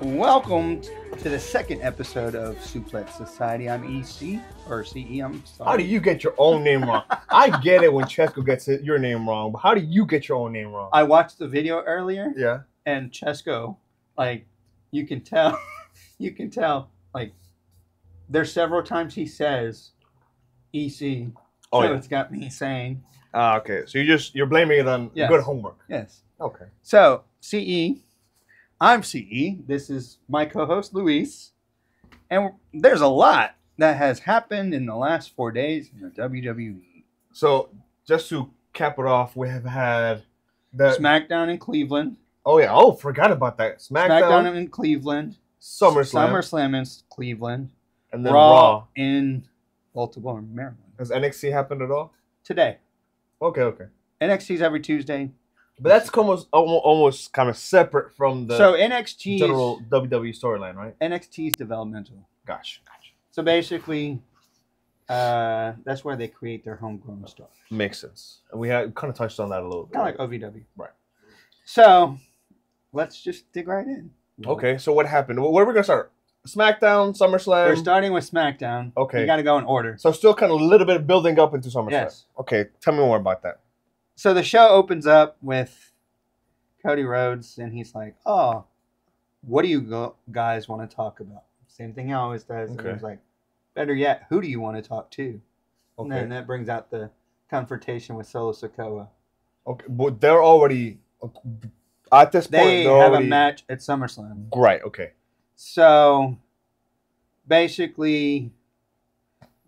Welcome to the second episode of Suplex Society. I'm EC or CE. I'm sorry. How do you get your own name wrong? I get it when Chesko gets it, your name wrong, but how do you get your own name wrong? I watched the video earlier, yeah. and Chesko, like, you can tell, you can tell, like, there's several times he says EC. Oh so yeah. it's got me saying Ah, okay. So you just you're blaming it on Yes. good homework. yes. Okay. So CE, I'm CE. This is my co-host Luis, and there's a lot that has happened in the last four days in the WWE. So just to cap it off, we have had the SmackDown in Cleveland, oh yeah oh forgot about that SmackDown, SmackDown, in Cleveland, SummerSlam, SummerSlam in Cleveland, and then Raw, Raw. in Baltimore, Maryland. Has NXT happened at all? Today, Okay, okay. NXT's every Tuesday. But that's almost almost, almost kind of separate from the so NXT general WWE storyline, right? NXT's developmental. Gotcha, gotcha. So basically, uh, that's where they create their homegrown stuff. Makes sense. And we had kind of touched on that a little bit. kind of like OVW. Right. So let's just dig right in. Okay, so what happened? Where are we gonna start? SmackDown, SummerSlam. We're starting with SmackDown. Okay. You got to go in order. So still kind of a little bit of building up into SummerSlam. Yes. Okay, tell me more about that. So the show opens up with Cody Rhodes, and he's like, "Oh, what do you go- guys want to talk about?" Same thing he always does. And he's like, "Better yet, who do you want to talk to?" And then that brings out the confrontation with Solo Sikoa. Okay, but they're already uh, at this point. They have already, a match at SummerSlam. Right. Okay. So basically,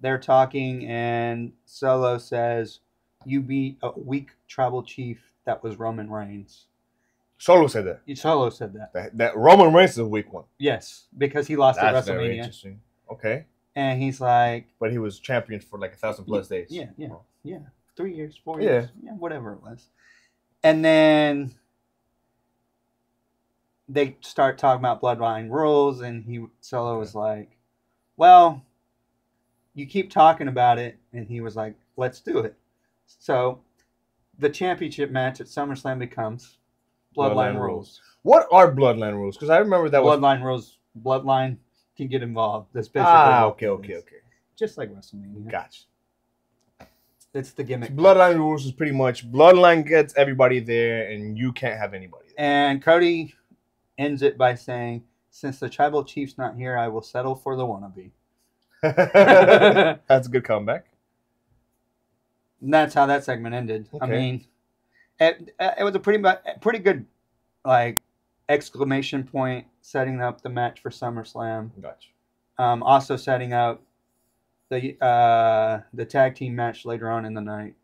they're talking, and Solo says, You beat a weak tribal chief that was Roman Reigns. Solo said that. Solo said that. That, that Roman Reigns is a weak one. Yes, because he lost That's at very WrestleMania. interesting. Okay, And he's like, but he was champion for like a thousand plus days. Yeah, yeah, yeah. Three years, four Yeah. years, yeah, whatever it was. And then they start talking about bloodline rules, and he Solo was like, "Well, you keep talking about it," and he was like, "Let's do it." So the championship match at SummerSlam becomes bloodline, Bloodline rules. rules. What are bloodline rules? Because I remember that was bloodline rules. Bloodline can get involved. That's basically ah okay okay okay. Just like WrestleMania. Gotcha. It's the gimmick. Bloodline rules is pretty much bloodline gets everybody there, and you can't have anybody. There. And Cody ends it by saying, "Since the tribal chief's not here, I will settle for the wannabe." That's a good comeback. That's how that segment ended. I mean, it, it was a pretty pretty good like exclamation point setting up the match for SummerSlam. Gotcha. Um, also setting up the uh, the tag team match later on in the night,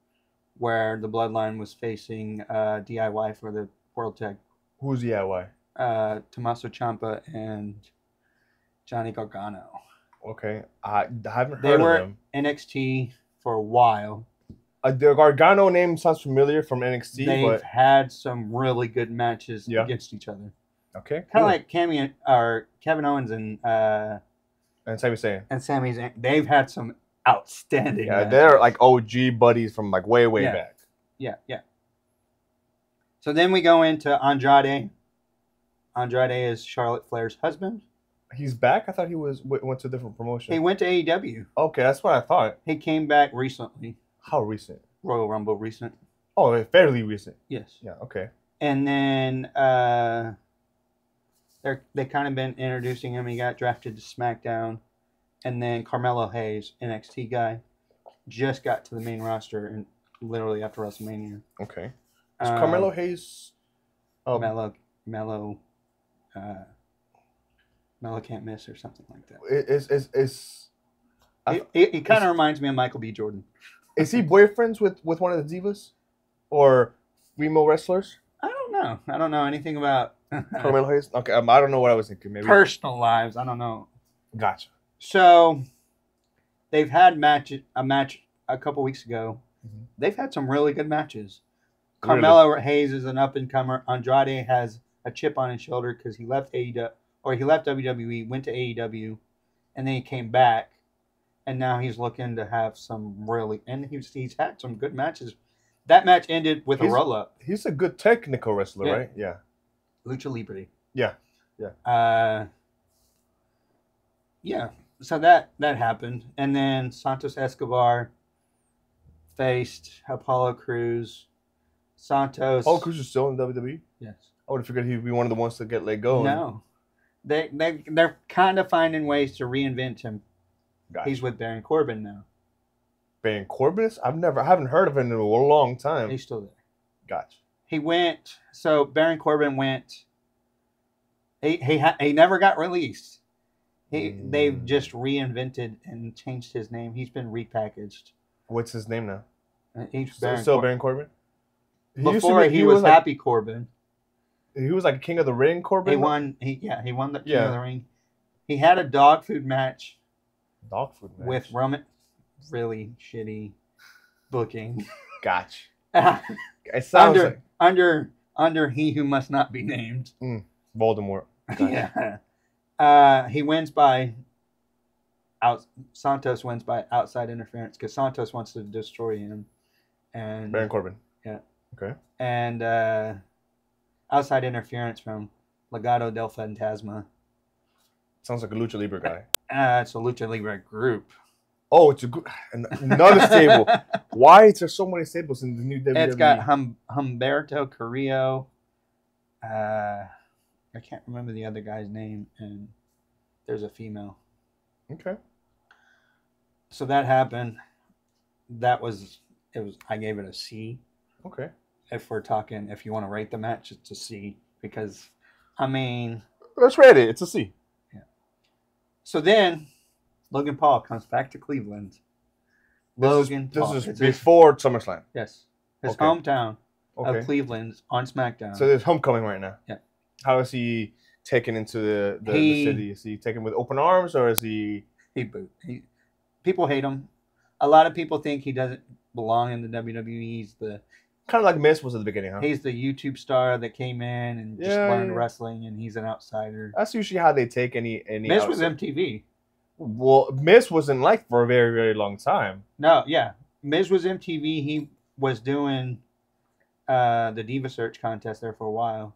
where the Bloodline was facing uh, DIY for the World Tag. Who's DIY? Uh, Tommaso Ciampa and Johnny Gargano. Okay, I haven't They heard were- of them. NXT for a while. Uh, the Gargano name sounds familiar from NXT, They've but had some really good matches Yeah. against each other. okay, Kind cool. of like Cammy and, or Kevin Owens and uh, and Sami Zayn. and Sami Zayn. They've had some outstanding. Yeah, matches. they're like OG buddies from like way way Yeah. back. yeah, yeah. So then we go into Andrade. Andrade is Charlotte Flair's husband. He's back. I thought he was went to a different promotion. He went to AEW. okay, that's what I thought. He came back recently. How recent? Royal Rumble recent. Oh, fairly recent. Yes. Yeah. Okay. and then uh, they're they kind of been introducing him. He got drafted to SmackDown, and then Carmelo Hayes, NXT guy, just got to the main roster and literally after WrestleMania. Okay. Is Um, Carmelo Hayes? Oh, Mello, Mello, uh, Mello can't miss or something like that. is is is I- He, he, he kind of reminds me of Michael B. Jordan. Is he boyfriends with with one of the divas, or female wrestlers? I don't know. I don't know anything about Carmelo Hayes. Okay, um, I don't know what I was thinking. Maybe. personal lives. I don't know. Gotcha. So they've had match a match a couple weeks ago. Mhm. They've had some really good matches. Really? Carmelo Hayes is an up and comer. Andrade has a chip on his shoulder because he left AEW or he left WWE, went to AEW, and then he came back, and now he's looking to have some really and he's he's had some good matches. That match ended with a He's- roll up, He's a good technical wrestler, Yeah. right? Yeah. lucha libre. Yeah. Yeah. Uh, yeah. So that that happened, and then Santos Escobar faced Apollo Crews. Santos. Paul Cruz is still in WWE. Yes. I would have figured he'd be one of the ones to get let go. No. They they they're kind of finding ways to reinvent him. Gotcha. He's with Baron Corbin now. Baron Corbin. I've never, I haven't heard of him in a long time. He's still there. Gotcha. he went so Baron Corbin went he he, ha, he never got released. He they've Mm. just reinvented and changed his name. He's been repackaged. What's his name now? Uh, He's Still, Baron still Cor- Baron Corbin. He Before be- he, was, like, Happy Corbin. He was like King of the Ring Corbin. He won he yeah, he won the King Yeah. of the Ring. He had a dog food match Dog food match. with Roman really shitty booking. Gotcha. It sounds under like under under he who must not be named. Voldemort. Gotcha. yeah. Uh, he wins by out. Santos wins by outside interference because Santos wants to destroy him, and Baron Corbin. Yeah. Okay. And uh, outside interference from Legado del Fantasma. Sounds like a lucha libre guy. Uh, it's a lucha libre group. Oh, it's a good another stable. Why is there so many stables in the new WWE? It's got hum, Humberto Carrillo. Uh, I can't remember the other guy's name, and there's a female. okay. So that happened. That was it. Was I gave it a C. Okay. if we're talking if you want to rate the match it's a C because I mean Let's rate it. It's a C. so then Logan Paul comes back to Cleveland. This Logan is, this Paul. is It's his- before SummerSlam. yes. His Okay. hometown Okay. of Cleveland on SmackDown. So there's homecoming right now. Yeah. How is he taken into the, the, He- the city? Is he taken with open arms or is he he boot. He, people hate him. A lot of people think he doesn't belong in the WWE. He's the kind of like Miz was at the beginning, huh? he's the YouTube star that came in and just Yeah, learned yeah. wrestling and he's an outsider. That's usually how they take any any. Miz was MTV. Well, Miz wasn't like for a very very long time. No, yeah. Miz was MTV. He was doing uh, the Diva Search contest there for a while.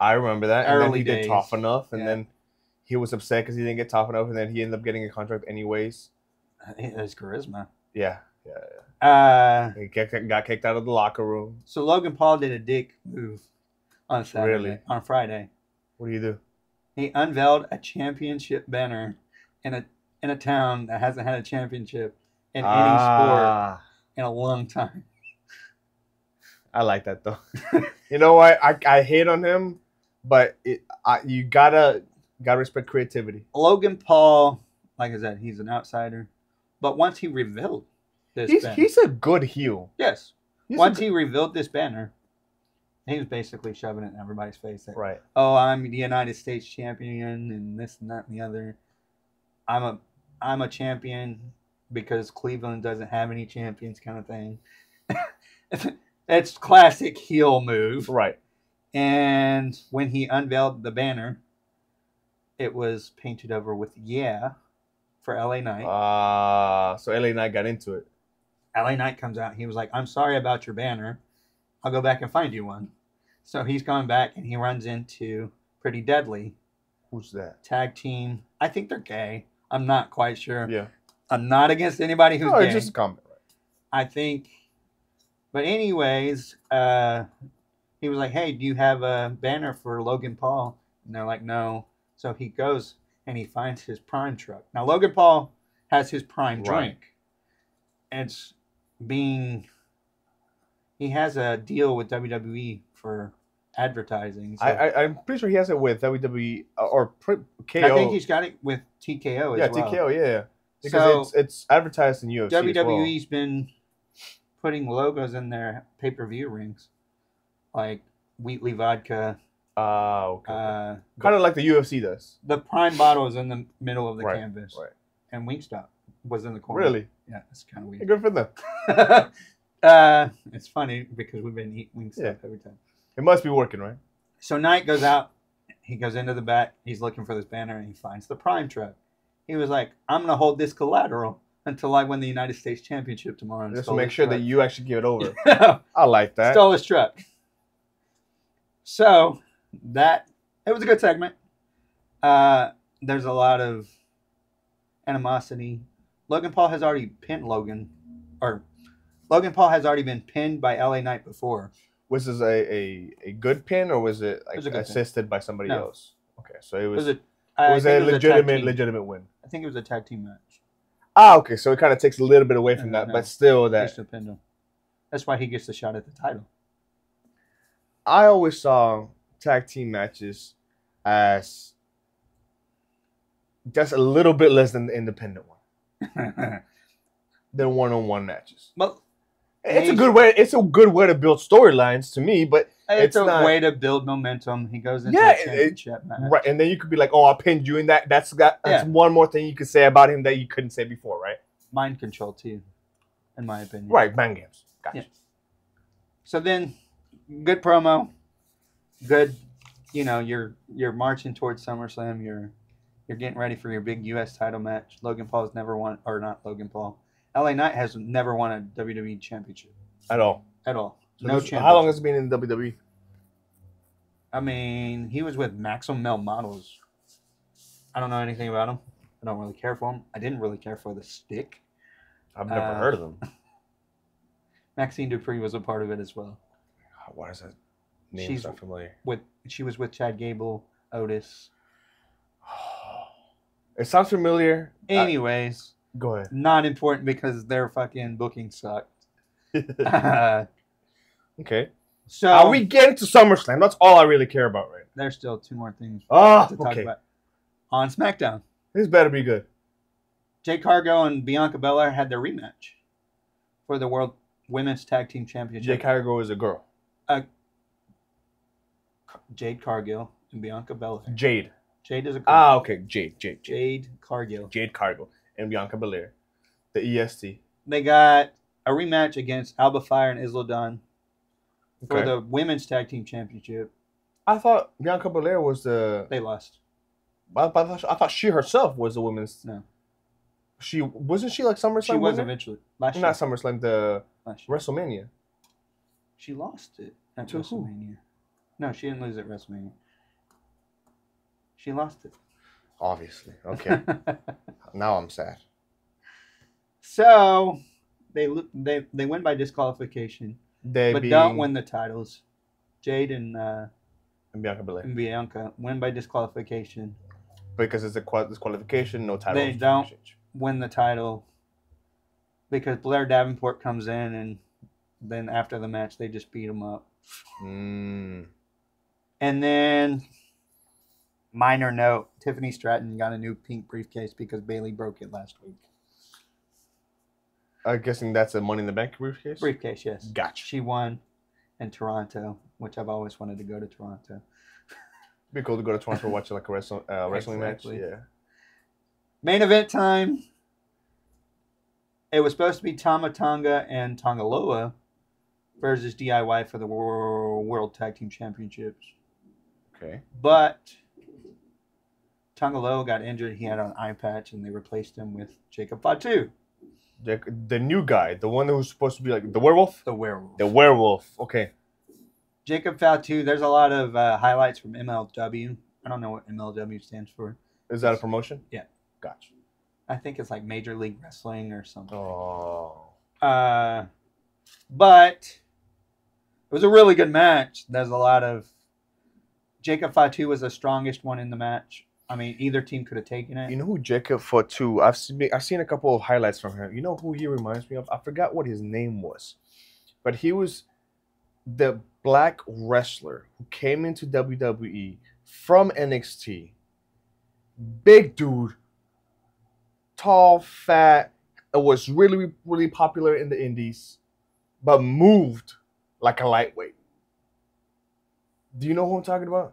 I remember that. And then Early he did days. tough enough, and Yeah. then he was upset because he didn't get tough enough, and then he ended up getting a contract anyways. His charisma. Yeah, yeah. Uh, He got kicked out of the locker room. so Logan Paul did a dick move on Saturday. Really? On Friday, What do you do? he unveiled a championship banner in a in a town that hasn't had a championship in any sport Ah, in a long time. I like that though. you know what? I, I hate on him, but it, I, you gotta gotta respect creativity. Logan Paul, like I said, he's an outsider, but once he revealed this, He's banner, he's a good heel. yes, He's once good- he revealed this banner, he was basically shoving it in everybody's face. That, right. Oh, I'm the United States champion, and this and that and the other. I'm a I'm a champion because Cleveland doesn't have any champions, kind of thing. it's classic heel move. Right. And when he unveiled the banner, it was painted over with "Yeah" for LA Knight. Uh so LA Knight got into it. LA Knight comes out. He was like, I'm sorry about your banner. I'll go back and find you one. So he's going back and he runs into Pretty Deadly Who's that? tag team. I think they're gay. I'm not quite sure. Yeah. I'm not against anybody who's Oh, gay. just a comment. Right. I think. But anyways, uh, he was like, "Hey, do you have a banner for Logan Paul?" And they're like, "No." So he goes and he finds his prime truck. Now Logan Paul has his prime Right. drink. And it's being. He has a deal with WWE for advertising. So I, I'm pretty sure he has it with WWE uh, or pre- KO. I think he's got it with TKO as yeah, well. TKO. Yeah, yeah. Because So- it's it's advertised in UFC. as well. WWE's been putting logos in their pay per view rings, like Wheatley vodka. Ah, okay. Uh, kind of like the UFC does. the prime bottle is in the middle of the Right, canvas, right. and Wingstop was in the corner. Really? Yeah, it's kind of weird. good for them. uh, it's funny because we've been eating Wingstop Yeah. every time. It must be working, right? So Knight goes out. He goes into the back. He's looking for this banner, and he finds the prime truck. He was like, "I'm gonna hold this collateral until I win the United States Championship tomorrow." Just to make sure that you actually give it over. Yeah. I like that. stole his truck. So that it was a good segment. Uh, there's a lot of animosity. Logan Paul has already pinned Logan, or Logan Paul has already been pinned by LA Knight before. Was this a, a, a good pin or was it like was a good pin. assisted by somebody No. else? Okay, so it It was was it was a it was legitimate legitimate win. I think it was a tag team match. Ah, okay, so it kind of takes a little bit away from No, that, no. but still, that still pinned him. That's why he gets the shot at the title. I always saw tag team matches as just a little bit less than the independent one, than one on one matches. well, It's a good way. It's a good way to build storylines to me, but it's, It's a not- way to build momentum. He goes into Yeah, a it- championship match. right, and then you could be like, "Oh, I pinned you," in that that's that, that's Yeah. one more thing you could say about him that you couldn't say before, right? Mind control too, in my opinion. Right, man games. Gotcha. Yeah. So then, good promo, good. You know, you're you're marching towards SummerSlam. You're you're getting ready for your big U.S. title match. Logan Paul's never won, or not Logan Paul. LA Knight has never won a WWE championship At all. at all. So no this- championship. How long has it been in WWE? I mean, he was with Maximum Male Models. I don't know anything about him. I don't really care for him. I didn't really care for the stick. I've never Uh, heard of them. Maxine Dupree was a part of it as well. Why is that name she's- so familiar? With she was with Chad Gable, Otis. It sounds familiar. Uh, Anyways, go ahead. not important because their fucking booking sucked. Uh, okay. so Are we getting to SummerSlam? That's all I really care about right there's still two more things now. to Oh, talk okay. about. On SmackDown, This better be good. Jay Cargo and Bianca Belair had their rematch for the World Women's Tag Team Championship. Jake Cargo is a girl. Uh, Jade Cargill and Bianca Belair. Jade. Jade is a girl. Ah, okay. Jade. Jade. Jade. Jade Cargill. Jade Cargo and Bianca Belair. The EST. They got a rematch against Alba Fyre and Isla Dawn for Okay. the Women's Tag Team Championship. I thought Bianca Belair was the. They lost. I, I, thought, I thought she herself was the women's. No. She wasn't she like SummerSlam? She was eventually last year. Not SummerSlam. The. WrestleMania. She lost it at To who? WrestleMania. No, she didn't lose at WrestleMania. She lost it. Obviously. Okay. now I'm sad. so they they they win by disqualification, They but being don't win the titles. Jade and, uh, and Bianca Belair and Bianca win by disqualification. because it's a qua- disqualification. No title. They don't. Win the title because Blair Davenport comes in and then after the match they just beat him up. Mm. And then, minor note: Tiffany Stratton got a new pink briefcase because Bayley broke it last week. I'm guessing that's a Money in the Bank briefcase. Briefcase, yes. Gotcha. She won in Toronto, which I've always wanted to go to Toronto. Be cool to go to Toronto and watch like a wrestle, uh, wrestling Exactly. match. Yeah. Main event time. It was supposed to be Tama Tonga and Tongaloa versus DIY for the Wor- World Tag Team Championships. Okay. But Tongaloa got injured. He had an eye patch, and they replaced him with Jacob Fatu, The, the new guy, the one who's supposed to be like the werewolf. the werewolf. The werewolf. Okay. Jacob Fatu. There's a lot of uh, highlights from MLW. I don't know what MLW stands for. Is that a promotion? Yeah. Gotcha. I think it's like Major League Wrestling or something. Oh. Uh, but it was a really good match. There's a lot of Jacob Fatu was the strongest one in the match. I mean, either team could have taken it. You know who Jacob Fatu? I've seen I've seen a couple of highlights from him. You know who he reminds me of? I forgot what his name was, but he was the black wrestler who came into WWE from NXT. Big dude, tall, fat. It was really really popular in the Indies, but moved like a lightweight. Do you know who I'm talking about?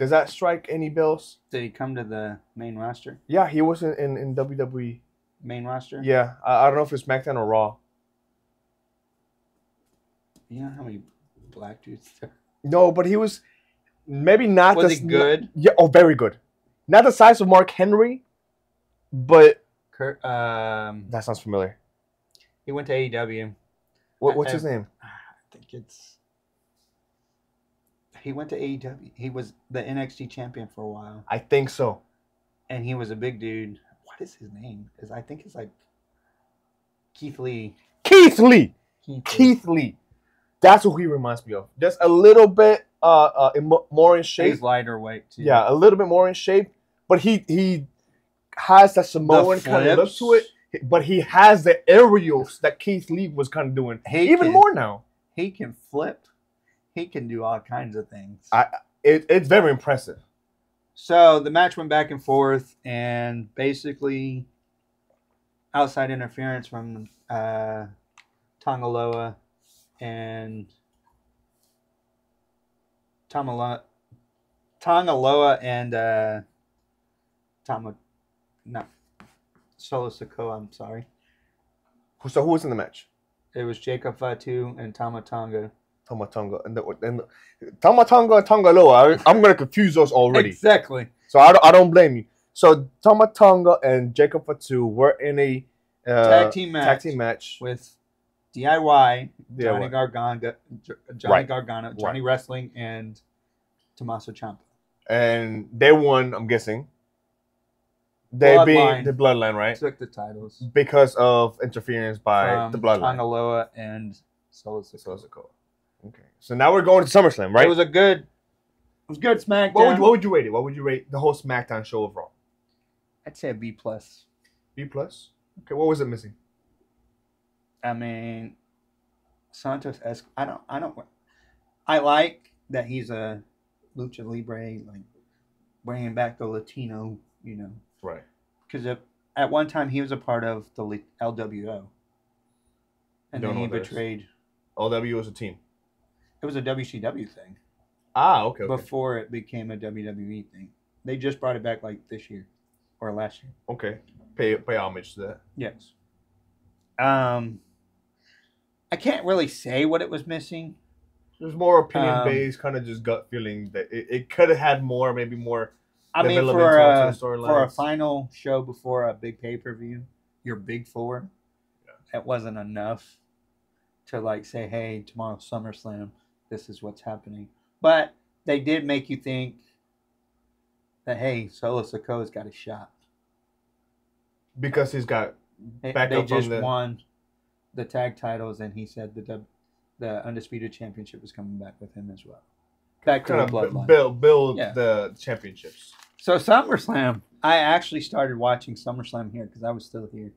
Does that strike any bells? Did he come to the main roster? Yeah, he was in, in, in WWE. Main roster? Yeah, I, I don't know if it's SmackDown or Raw. You know how many black dudes there? No, but he was maybe not. Was the, he good? Yeah, oh, very good. Not the size of Mark Henry, but Kurt, um, that sounds familiar. he went to AEW. What, what's Uh, his name? I think it's. He went to AEW. He was the NXT champion for a while, I think so. and he was a big dude. What is his name? Because I think it's like Keith Lee. Keith Lee. Keith. Lee. Keith Lee. That's who he reminds me of. Just a little bit uh, uh in, more in shape. He's lighter weight too. Yeah, a little bit more in shape, but he he has that Samoan kind of look flips. to it. But he has the aerials that Keith Lee was kind of doing, He even can- more now. He can flip. He can do all kinds of things. I- It, it's very impressive. So the match went back and forth, and basically, outside interference from uh, Tongaloa and Tamala, Tongaloa and uh, Tama, no, Solo Sikoa. I'm sorry. So who was in the match? It was Jacob Fatu and Tama Tonga. Tomatonga and the, and the, Tomatonga and Tongaloa. I, I'm gonna confuse those already. Exactly. So I don't, I don't blame you. So Tomatonga and Jacob Fatu were in a uh, Tag team match. tag team match. with DIY, Yeah, Johnny? Gargano, Johnny Right. Gargano, Johnny Wrestling, and Tommaso Ciampa. and they won. I'm guessing. They Bloodline. beat the bloodline, right? Took the titles Because of interference by from the bloodline. Tongaloa and Solo So Sikoa. it's a call. Okay, so now we're going to SummerSlam, right? It was a good, it was good SmackDown. what, would, what would you rate it? What would you rate the whole SmackDown show overall? I'd say a B plus. B plus. Okay, what was it missing? I mean, Santos Esco. I don't. I don't. I like that he's a lucha libre, like bringing back the Latino. You know, Right. because at one time he was a part of the LWO, and Don't then he know what that is. betrayed. LW was a team. It was a WCW thing Ah, okay. okay. before it became a WWE thing. They just brought it back like this year or last year. Okay. Pay pay homage to that. Yes. Um, I can't really say what it was missing. There's more opinion Um, based, kind of just gut feeling that it, it could have had more, maybe more. I mean, for a, for a final show before a big pay per view, your big four, yeah. it wasn't enough to like say, "Hey, tomorrow SummerSlam, this is what's happening." But they did make you think that hey, Solo Sikoa's got a shot. Because he's got They, Back they up on just the- won the tag titles, and he said the the undisputed championship was coming back with him as well. Back to kind the of bloodline. build build Yeah. the championships. So SummerSlam, I actually started watching SummerSlam here because I was still here.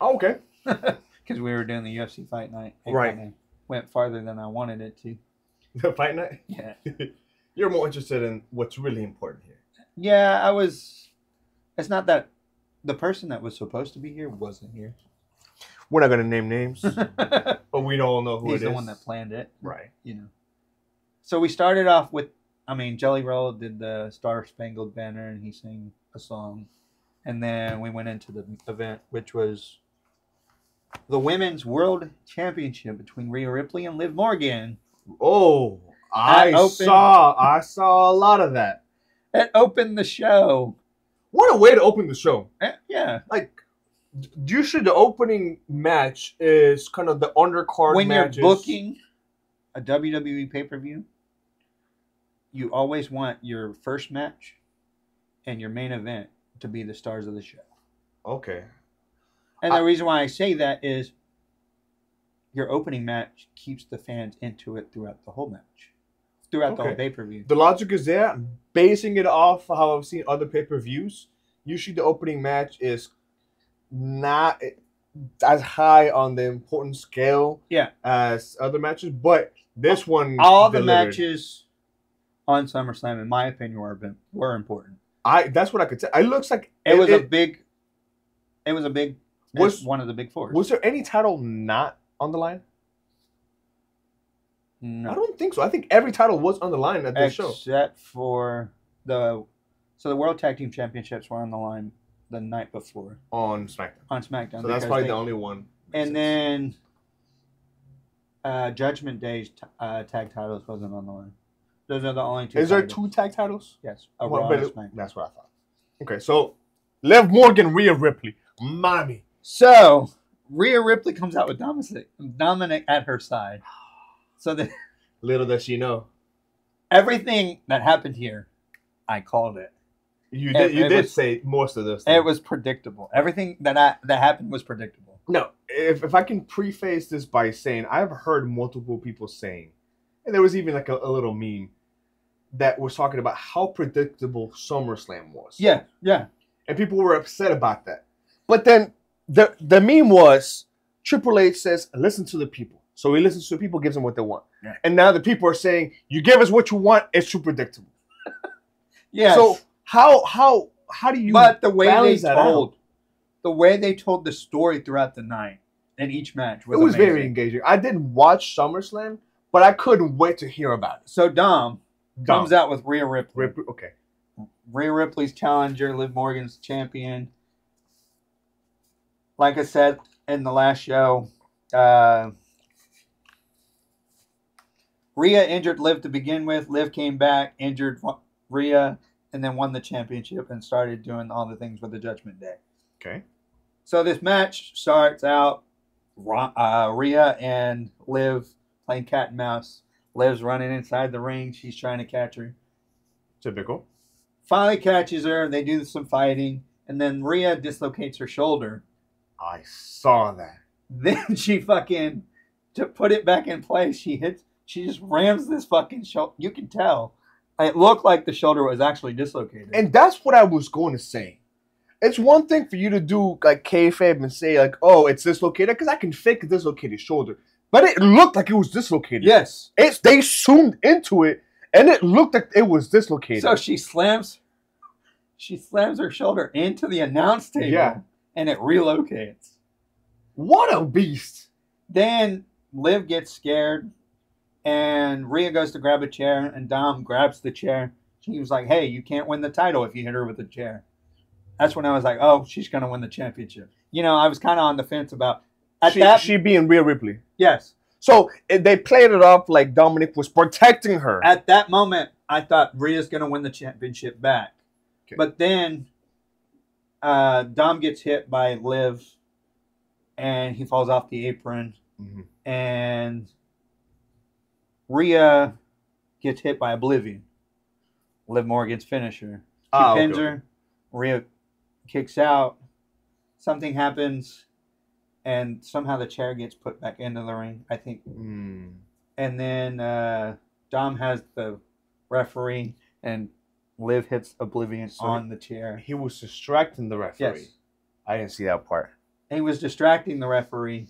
Oh, okay. because we were doing the UFC fight night. Right. went farther than I wanted it to. The fight night. Yeah. You're more interested in what's really important here. Yeah, I was. It's not that the person that was supposed to be here wasn't here. We're not gonna name names, but we don't know who it the is. one that planned it, Right. you know. So we started off with, I mean, Jelly Roll did the Star Spangled Banner and he sang a song. And then we went into the event, which was the Women's World Championship between Rhea Ripley and Liv Morgan. Oh, I opened- saw. I saw a lot of that. It opened the show. What a way to open the show! Eh, Yeah. Like, usually the opening match is kind of the undercard. when matches. you're booking a WWE pay per view, you always want your first match and your main event to be the stars of the show. Okay. And I- the reason why I say that is your opening match keeps the fans into it throughout the whole match, throughout the whole Okay. pay per view. The logic is there. Basing it off how I've seen other pay per views, usually the opening match is not as high on the important scale Yeah. as other matches, but this one All the matches on SummerSlam, in my opinion, were were important. I that's what I could tell. It looks like It, was a big. It was a big. Was one of the big four. Was there any title not on the line? no. I don't think so. I think every title was on the line at this show. except for the so the World Tag Team Championships were on the line the night before On SmackDown. on SmackDown. So that's probably they- the only one. And then uh, Judgment Day's t- uh, tag titles wasn't on the line. Those are the only two. Is there titles. two tag titles? Yes, a Well, but it- that's what I thought. Okay, so Liv Morgan, Rhea Ripley, mommy. So Rhea Ripley comes out with Dominik, Dominik at her side. So the Little does she know. everything that happened here, I called it. You It- did. You it did was- say most of those. It was predictable. Everything that I, that happened was predictable. No, if, if I can preface this by saying I've heard multiple people saying, and there was even like a, a little meme that was talking about how predictable SummerSlam was. Yeah, yeah. and people were upset about that. But then the the meme was Triple H says, "Listen to the people." So he listens to the people, gives them what they want, Yeah. and now the people are saying, "You give us what you want." It's too predictable. yeah. So how how how do you? but the way they balance that out? told, the way they told the story throughout the night in each match it was, was very engaging. I didn't watch SummerSlam, but I couldn't wait to hear about it. So Dom, comes out with Rhea Ripley. Rip, okay. Rhea Ripley's challenger, Liv Morgan's champion. Like I said in the last show, uh, Rhea injured Liv to begin with. Liv came back, injured Rhea, and then won the championship and started doing all the things with the Judgment Day. Okay. So this match starts out uh, Rhea and Liv playing cat and mouse. Liv's running inside the ring. She's trying to catch her. Typical. Finally catches her. They do some fighting. And then Rhea dislocates her shoulder. I saw that. Then she fucking, to put it back in place, she hits, she just rams this fucking shoulder. You can tell. It looked like the shoulder was actually dislocated. And that's what I was going to say. It's one thing for you to do like kayfabe and say like, "Oh, it's dislocated," because I can fake a dislocated shoulder, but it looked like it was dislocated. yes. it's they zoomed into it, and it looked like it was dislocated. So she slams, she slams her shoulder into the announce table. Yeah. And it relocates. what a beast! Then Liv gets scared, and Rhea goes to grab a chair, and Dom grabs the chair. She was like, "Hey, you can't win the title if you hit her with a chair." That's when I was like, "Oh, she's gonna win the championship." You know, I was kind of on the fence about at she, that. she being Rhea Ripley. yes, So they played it off like Dominik was protecting her. at that moment, I thought Rhea's gonna win the championship back. Okay. But then, uh, Dom gets hit by Liv, and he falls off the apron. Mhm. and Rhea gets hit by Oblivion. Liv Morgan's finisher. She Ah, okay, pins okay. her. Rhea kicks out. Something happens, and somehow the chair gets put back into the ring. I think, Mm. and then uh, Dom has the referee, and Liv hits Oblivion So on the chair. He was distracting the referee. Yes, I didn't see that part. he was distracting the referee.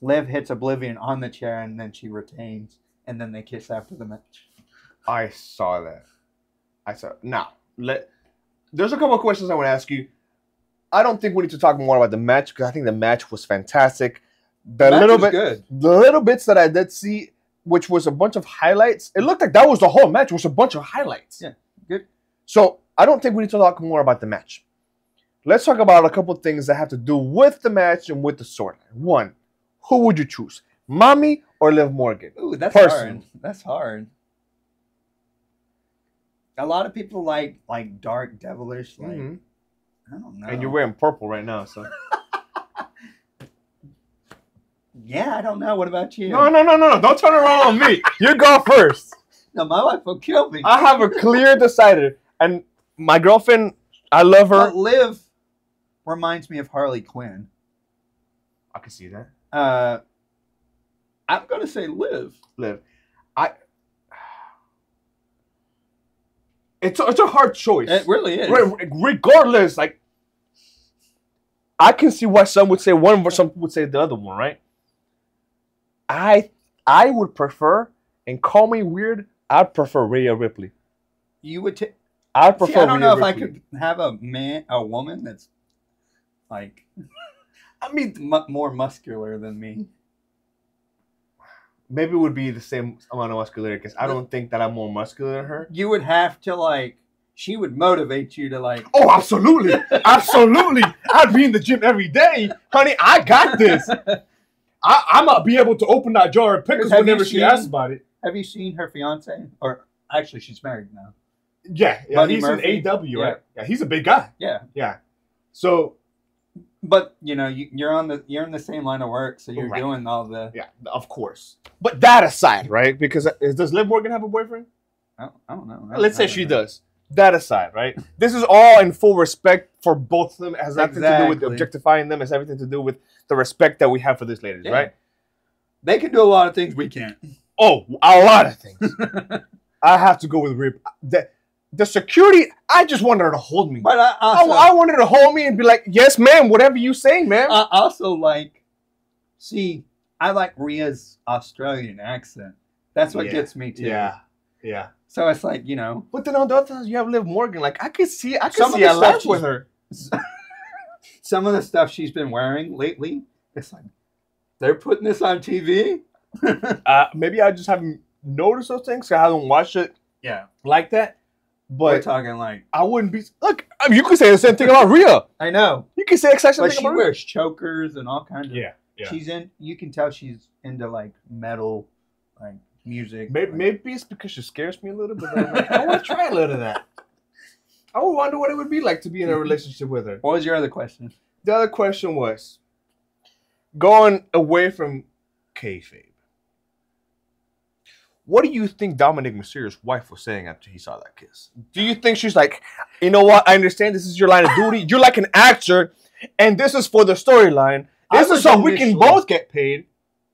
Liv hits Oblivion on the chair, and then she retains, and then they kiss after the match. I saw that. I saw. Now, let. There's a couple of questions I want to ask you. I don't think we need to talk more about the match because I think the match was fantastic. The Match little bit, good. the little bits that I did see, which was a bunch of highlights. It looked like that was the whole match. Was a bunch of highlights. Yeah. So I don't think we need to talk more about the match. Let's talk about a couple things that have to do with the match and with the storyline. One, who would you choose, Mommy or Liv Morgan? Ooh, that's Person. hard. That's hard. A lot of people like like dark, devilish. Like Mhm. I don't know. And you're wearing purple right now, so. yeah, I don't know. What about you? No, no, no, no, no. Don't turn around on me. You go first. No, my wife will kill me. I have a clear decider. And my girlfriend, I love her. But Liv reminds me of Harley Quinn. I can see that. Uh, I'm gonna say Liv. Liv. I. It's a, it's a hard choice. It really is. Re- regardless, like. I can see why some would say one, but some would say the other one, right? I I would prefer, and call me weird, I'd prefer Rhea Ripley. You would take. I'd prefer See, I don't know if I could have a man, a woman that's like I mean, mu- more muscular than me. maybe it would be the same amount of muscularity because I don't think that I'm more muscular than her. You would have to like. She would motivate you to like. Oh, absolutely, absolutely. I'd be in the gym every day, honey. I got this. I, I'm gonna be able to open that jar of pickles whenever she asks about it. Have you seen her fiance? Or actually, she's married now. Yeah, yeah. Buddy he's Murphy? in AW, right? Yeah, he's a big guy. Yeah, Yeah. So but you know, you, you're on the you're in the same line of work, so you're Right. doing all the. yeah, of course. But that aside, right? Because uh, does Liv Morgan have a boyfriend? I don't, I don't know. I Let's say she know. does. That aside, right? This is all in full respect for both of them. It has nothing to do with Exactly. objectifying them. It has everything to do with the respect that we have for these ladies, Yeah. right? They can do a lot of things we can't. Oh, a lot of things. I have to go with Rip. The, the security, I just wanted her to hold me. but I I, also, I wanted her to hold me and be like, yes, ma'am, whatever you say, ma'am. I also like. See, I like Rhea's Australian accent. That's what Yeah. gets me too. yeah. Yeah. So it's like you know, But then on the other hand, you have Liv Morgan. Like, I could see, I could Some see a stuff with her. some of the stuff she's been wearing lately. It's like they're putting this on TV. Uh, maybe I just haven't noticed those things. I haven't watched it yeah, like that. We're But talking like I wouldn't be. Look, I mean, you could say the same thing about Rhea. I know, You can say the exact same but thing she about Rhea. wears chokers and all kinds of. Yeah, yeah. She's in. You can tell she's into like metal, like music. Maybe, like- maybe it's because she scares me a little bit. I'm like, I want to try a little of that. I would wonder what it would be like to be in a relationship with her. What was your other question? The other question was going away from kayfabe. What do you think Dominik Mysterio's wife was saying after he saw that kiss? Do you think she's like, you know what? I understand this is your line of duty. You're like an actor, and this is for the storyline. This is so we can both get paid.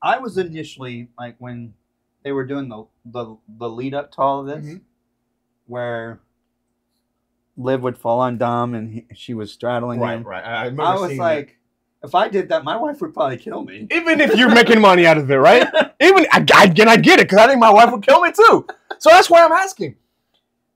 I was initially like when they were doing the the, the lead up to all of this, Mhm. where Liv would fall on Dom and he, she was straddling him. right. I, I was like, if I did that, my wife would probably kill me. even if you're making money out of it, right? Even I, I, and I get it because I think my wife would kill me too. So that's why I'm asking.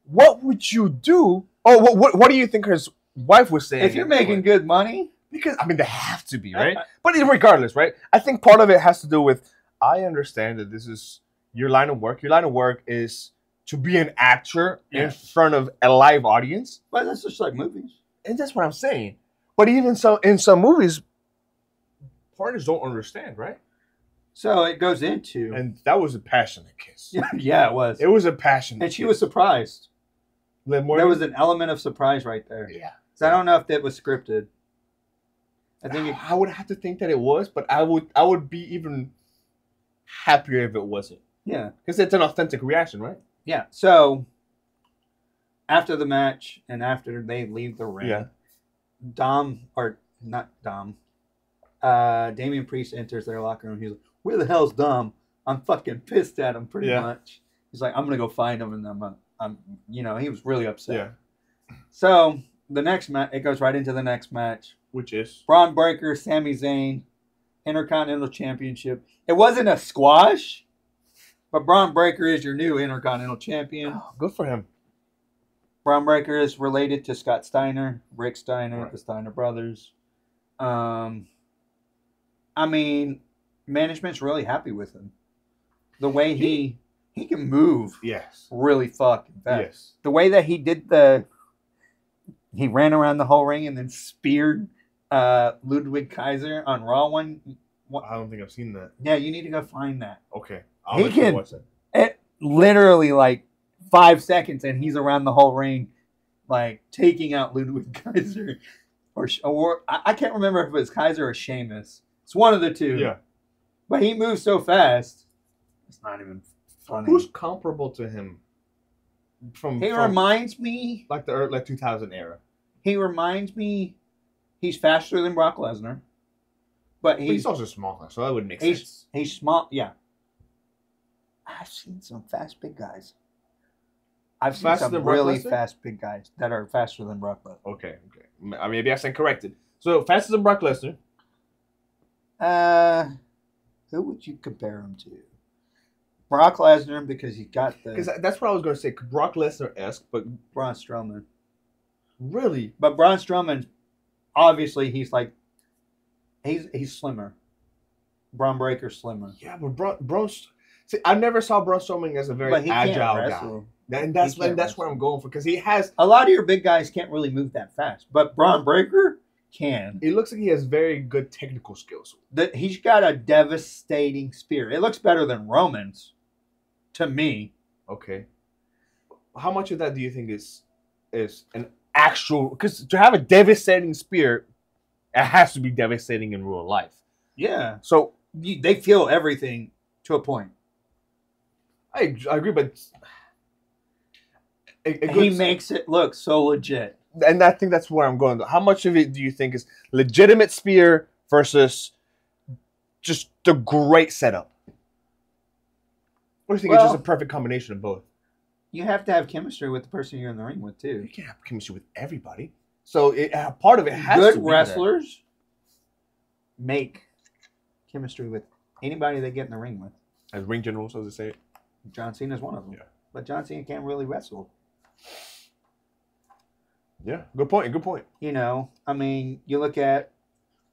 What would you do? Oh, what what, what do you think his wife was saying? if you're making good money, because I mean they have to be right. But regardless, right? I think part of it has to do with I understand that this is your line of work. Your line of work is to be an actor Yeah. in front of a live audience, but that's just like movies. and that's what I'm saying. But even so, in some movies, partners don't understand, right? So it goes into And that was a passionate kiss. yeah, it was, It was a passionate. and she was surprised. Morgan. There was an element of surprise right there. yeah. So I don't know if that was scripted. I think it, I would have to think that it was, but I would I would be even happier if it wasn't yeah. because it's an authentic reaction, right? Yeah. So after the match and after they leave the ring, Yeah. Dom or not Dom, uh, Damian Priest enters their locker room. He's like, "Where the hell's Dom? I'm fucking pissed at him. Pretty Yeah. much." He's like, "I'm gonna go find him," and I'm, I'm, you know, he was really upset. Yeah. So the next match, it goes right into the next match. Which is Bron Breakker, Sami Zayn, Intercontinental Championship. It wasn't a squash, but Bron Breakker is your new Intercontinental Champion. oh, good for him. Bron Breakker is related to Scott Steiner, Rick Steiner, Right. the Steiner brothers. Um, I mean, management's really happy with him. The way he he can move Yes. really fucking fast. Yes. The way that he did the he ran around the whole ring and then speared uh, Ludwig Kaiser on Raw one. I don't think I've seen that. yeah, you need to go find that. Okay. He let you can- watch that. It literally like five seconds and he's around the whole ring, like taking out Ludwig Kaiser, or or I, I can't remember if it was Kaiser or Sheamus. It's one of the two. Yeah. But he moves so fast. It's not even funny. Who's comparable to him? From, he from reminds me. like the ear- like 2000 era. He reminds me. He's faster than Brock Lesnar, but But he's he's also smaller, so that would make he's sense. he's small. Yeah. I've seen some fast big guys. I've seen Faster some really Lesnar? fast big guys that are faster than Brock Lesnar. Okay. Okay. M- I mean, maybe I stand corrected. So faster than Brock Lesnar. Uh, who would you compare him to? Brock Lesnar because he got the Because that's what I was going to say. Brock Lesnar esque, but Braun Strowman. really, But Braun Strowman, obviously, he's like, he's he's slimmer. Bron Breakker slimmer, yeah. But Braun, Braun see, I never saw Braun Strowman as a very agile guy, and that's and that's where. I'm going for because he has. A lot of your big guys can't really move that fast, but Bron Breakker can. It looks like he has very good technical skills. That he's got a devastating spear. It looks better than Roman's, to me. Okay. How much of that do you think is is an actual? Because to have a devastating spear, it has to be devastating in real life. Yeah, So you, they feel everything to a point. I, I agree, but And good he makes it look so legit. And I think that's where I'm going. How much of it do you think is legitimate spear versus just the great setup? Or do you think it's just a perfect combination of both? You have to have chemistry with the person you're in the ring with too. You can't have chemistry with everybody. So it, uh, part of it has Good to be that. wrestlers make chemistry with anybody they get in the ring with. as ring generals, as they say. John Cena's one of them. Yeah. But John Cena can't really wrestle. Yeah, good point. Good point. You know, I mean, you look at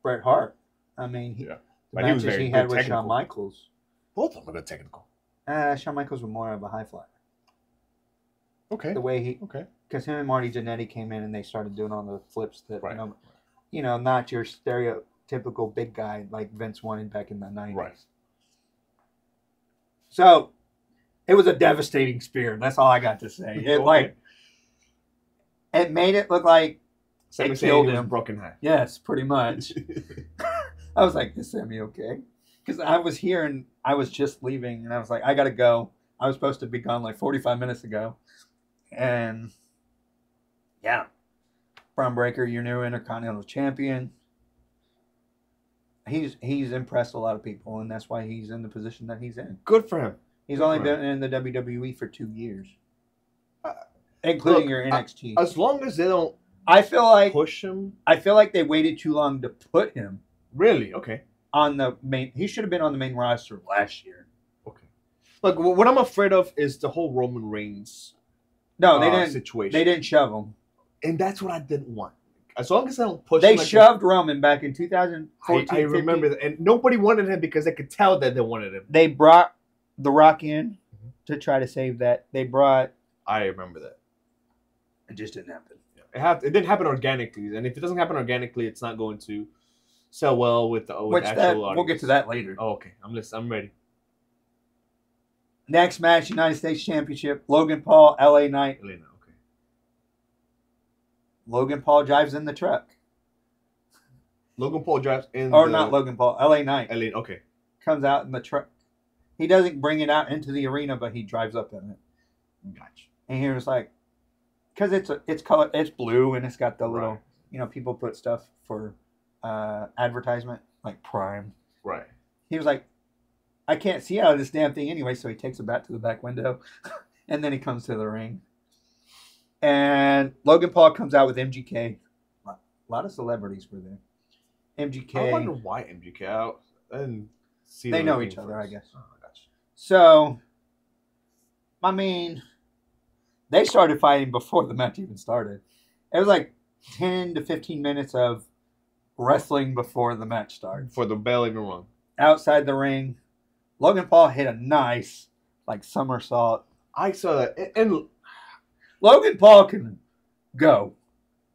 Bret Hart. I mean, he, Yeah. the But he was very he had with technical. Shawn Michaels. Both of them are good technical. Uh, Shawn Michaels was more of a high flyer. Okay. The way he, Okay. because him and Marty Jannetty came in and they started doing all the flips that Right. you know, you know, not your stereotypical big guy like Vince wanted back in the nineties. Right. So, it was a devastating spear. That's all I got to say. It like, it made it look like Sami it Zayn killed was him. broken hand. yes, pretty much. I was like, is Sami okay? Because I was here and I was just leaving and I was like, I gotta go. I was supposed to be gone like 45 minutes ago. And yeah, Bron Breakker, your new Intercontinental Champion. He's he's impressed a lot of people, and that's why he's in the position that he's in. Good for him. He's Good only for been in the WWE for two years, including look, your I- NXT. As long as they don't I feel like push him. I feel like they waited too long to put him Really? Okay. on the main. He should have been on the main roster last year. Okay. Look, what I'm afraid of is the whole Roman Reigns No, they uh, didn't. situation. They didn't shove him. and that's what I didn't want. As long as I don't push, They him like shoved Roman back in I, 2014. I remember that, and nobody wanted him because they could tell that they wanted him. They brought The Rock in Mhm. to try to save that. They brought. I remember that. It just didn't happen. It had it didn't happen organically, and if it doesn't happen organically, it's not going to sell well with the with Which actual that audience. we'll get to that later. Oh, okay. I'm listening. I'm ready. Next match, United States Championship. Logan Paul, LA Knight. Elena. Okay. Logan Paul drives in the truck, Logan Paul drives in. or the, not Logan Paul. LA Knight Elena. Okay. comes out in the truck. He doesn't bring it out into the arena, but he drives up in it. Gotcha. And he was like, because it's a, it's color, it's blue, and it's got the little, Right. you know, people put stuff for uh, advertisement like Prime. Right. He was like, I can't see out of this damn thing anyway, so he takes it back to the back window, and then he comes to the ring. And Logan Paul comes out with MGK. A lot of celebrities were there. MGK. I wonder why MGK out and see. They the know each other, I guess. Oh, gotcha. So, I mean, they started fighting before the match even started. It was like 10 to 15 minutes of wrestling before the match started. For the bell even rung. Outside the ring, Logan Paul hit a nice, like, somersault. I saw that, and, and Logan Paul can go.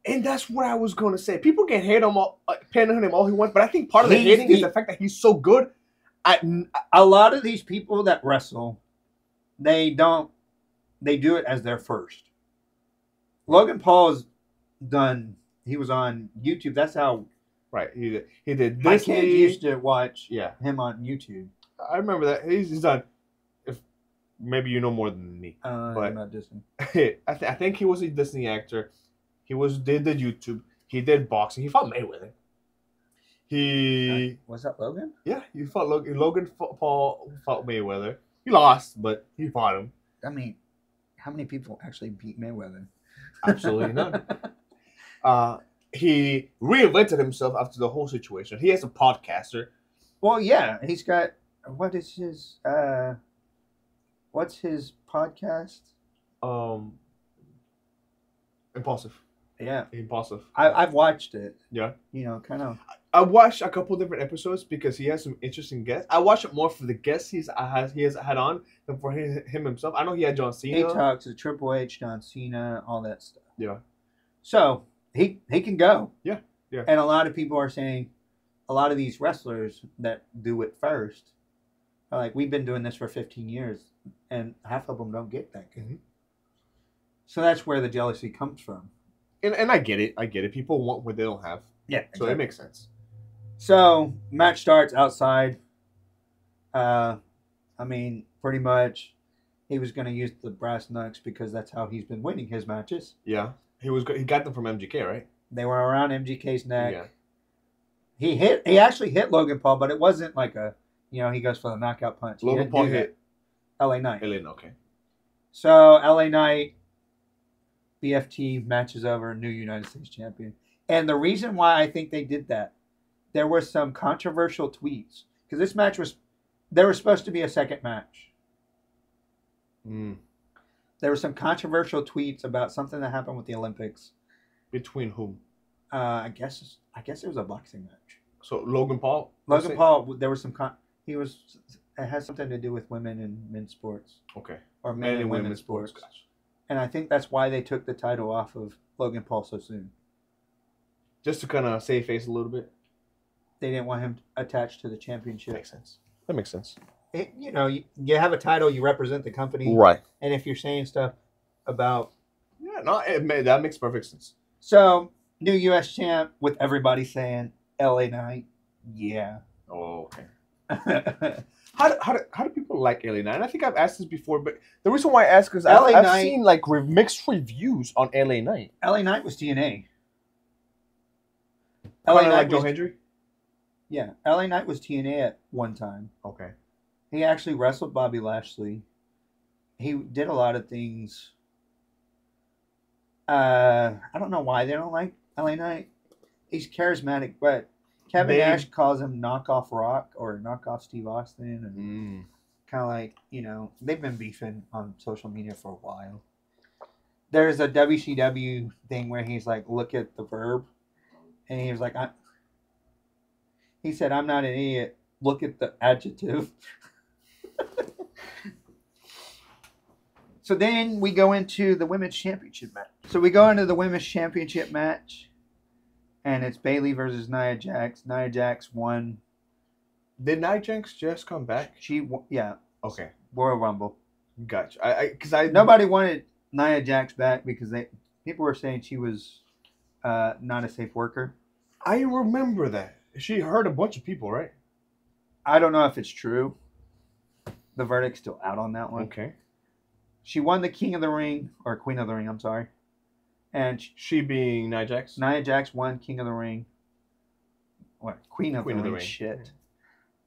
and that's what I was going to say. People can hate him all, uh, pan on him all he wants, but I think part of the hating is the- the fact that he's so good. At, A lot of these people that wrestle, they don't, they do it as their first. Logan Paul's done, he was on YouTube. That's how right, he did, he did My Disney. kids used to watch yeah, him on YouTube. I remember that. He's, he's done. If maybe you know more than me, Uh, But- about Disney. I, th- I think he was a Disney actor. He was did the YouTube. He did boxing. He fought Mayweather. He Was that Logan? yeah, he fought Logan. Logan fought, Paul fought Mayweather. He lost, but he fought him. I mean, how many people actually beat Mayweather? Absolutely none. Uh, he reinvented himself after the whole situation. He has a podcaster. Well, yeah, he's got. What is his? uh What's his podcast? Um, Impaulsive, Yeah, Impaulsive. I, I've watched it. Yeah. You know, kind of. I watched a couple different episodes because he has some interesting guests. I watch it more for the guests he's uh, has he has had on than for him, him himself. I know he had John Cena. He talks to Triple H, John Cena, all that stuff. Yeah. So he he can go. Yeah, yeah. And a lot of people are saying, a lot of these wrestlers that do it first, are like we've been doing this for 15 years, and half of them don't get that good. Mhm. So that's where the jealousy comes from. And, and I get it. I get it. People want what they don't have, Yeah. so it makes sense. So match starts outside. Uh, I mean, pretty much, he was going to use the brass knucks because that's how he's been winning his matches. Yeah, he was. He got them from MGK, right? They were around MGK's neck. Yeah. He hit. He actually hit Logan Paul, but it wasn't like a, you know, he goes for the knockout punch. Logan Paul that. hit L.A. Knight. Ellen. Okay. So LA Knight, BFT matches over, a new United States champion. And the reason why I think they did that, there were some controversial tweets because this match was, there was supposed to be a second match. Mm. There were some controversial tweets about something that happened with the Olympics. Between whom? Uh, I guess I guess it was a boxing match. So Logan Paul. Logan? Paul, there was some con- he was it has something to do with women and men's sports Okay. or men, and women's, sports. Gotcha. And I think that's why they took the title off of Logan Paul so soon. Just to kind of save face a little bit. they didn't want him attached to the championship. Makes sense. That makes sense. It- you know, you, you have a title, you represent the company, Right. and if you're saying stuff about Yeah. No, it made, that makes perfect sense. so new U.S. champ with everybody saying L.A. Knight, yeah. Oh, okay. How do, how, do, how do people like LA Knight? I think I've asked this before, but the reason why I ask is I've, LA I've Knight- seen like re- mixed reviews on LA Knight. L.A. Knight was TNA. Kind LA Knight like Joe was, Hendry. yeah, L.A. Knight was TNA at one time. Okay. He actually wrestled Bobby Lashley. He did a lot of things. Uh, I don't know why they don't like LA Knight. He's charismatic, but Kevin They- Nash calls him knockoff Rock or knockoff Steve Austin, and Mm. Kind of like you know they've been beefing on social media for a while. There's a WCW thing where he's like, "Look at the verb," and he was like, "I." He said, "I'm not an idiot. Look at the adjective." so then we go into the women's championship match. So we go into the women's championship match, and it's Bayley versus Nia Jax. Nia Jax won. Did Nia Jax just come back? She yeah Okay. Royal Rumble. Gotcha. I because I, Nobody wanted Nia Jax back because they people were saying she was uh, not a safe worker. I remember that she hurt a bunch of people, right? I don't know if it's true. The verdict's still out on that one. Okay. She won the King of the Ring or Queen of the Ring. I'm sorry, and sh- She being Nia Jax. Nia Jax won King of the Ring. What Queen of, Queen the, of the Ring? Ring. Shit.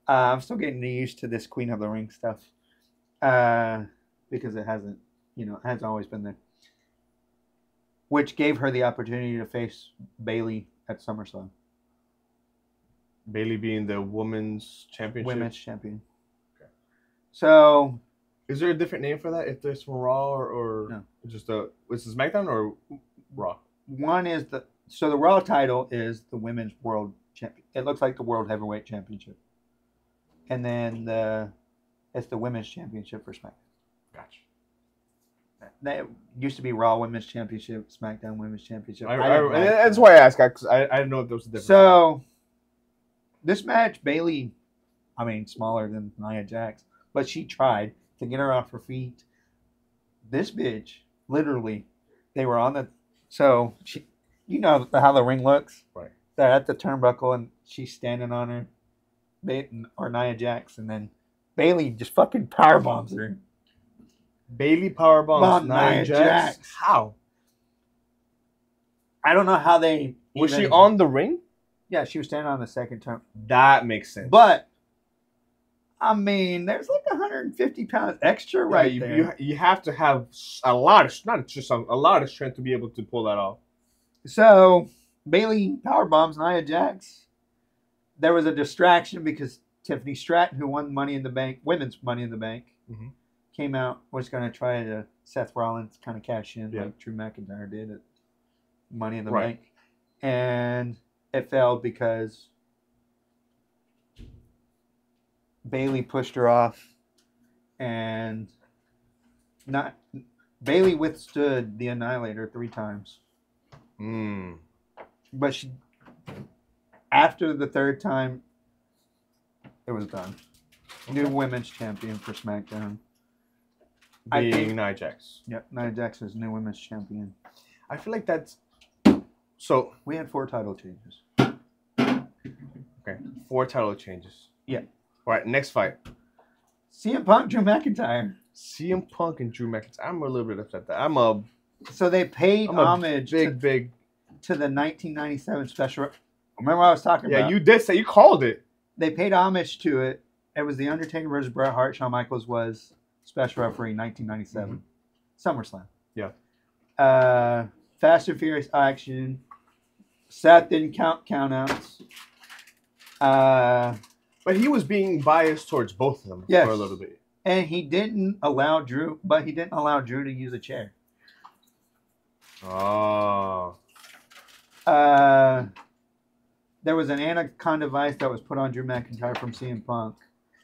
Uh, I'm still getting used to this Queen of the Ring stuff, uh, because it hasn't, you know, hasn't always been there. Which gave her the opportunity to face Bayley at SummerSlam, Bayley being the women's championship. women's champion. Okay. So Is there a different name for that? If there's from Raw or, or No. just a was it SmackDown or Raw? one is the so the Raw title is the women's world champion. It looks like the world heavyweight championship, and then the it's the women's championship for SmackDown. Gotcha. That used to be Raw Women's Championship, SmackDown Women's Championship. I, I I, that's why I asked. I, I, I didn't know if there was a difference. So, this match, Bayley, I mean, smaller than Nia Jax, but she tried to get her off her feet. This bitch, literally, they were on the. So she, you know how the ring looks, Right. They're at the turnbuckle and she's standing on her, Ba- or Nia Jax, and then Bayley just fucking power bombs her. Bayley powerbombs Bomb Nia Nia Jax. Jax. How I don't know how they was she on the ring? Yeah, she was standing on the second turn. That makes sense. But I mean, there's like 150 pounds extra Yeah, right you, there. You, you have to have s- a lot of not just some, a lot of strength to be able to pull that off. So Bayley power bombs Nia Jax. There was a distraction because Tiffany Stratton, who won Money in the Bank, women's Money in the Bank, Mhm. came out was going to try to Seth Rollins kind of cash in Yeah. like Drew McIntyre did at Money in the Right. Bank, and it failed because Bayley pushed her off, and not Bayley withstood the Annihilator three times. Mm. but she after the third time it was done new women's champion for smackdown I Being think- Nia Jax. yep nia jax is new women's champion I feel like that's so. we had four title changes Okay, four title changes. Yeah. All right, next fight. CM Punk, Drew McIntyre. CM Punk and Drew McIntyre. I'm a little bit upset that I'm a So they paid I'm a homage big, to, big. to the 1997 special. Remember what I was talking about? Yeah, about? you did say you called it. they paid homage to it. It was The Undertaker versus Bret Hart. Shawn Michaels was special referee in 1997. SummerSlam. Yeah. Uh, Fast and Furious action. Seth didn't count countouts. Uh, But he was being biased towards both of them Yes. for a little bit. and he didn't allow Drew, but he didn't allow Drew to use a chair. Oh. Uh, there was an anaconda device that was put on Drew McIntyre from CM Punk.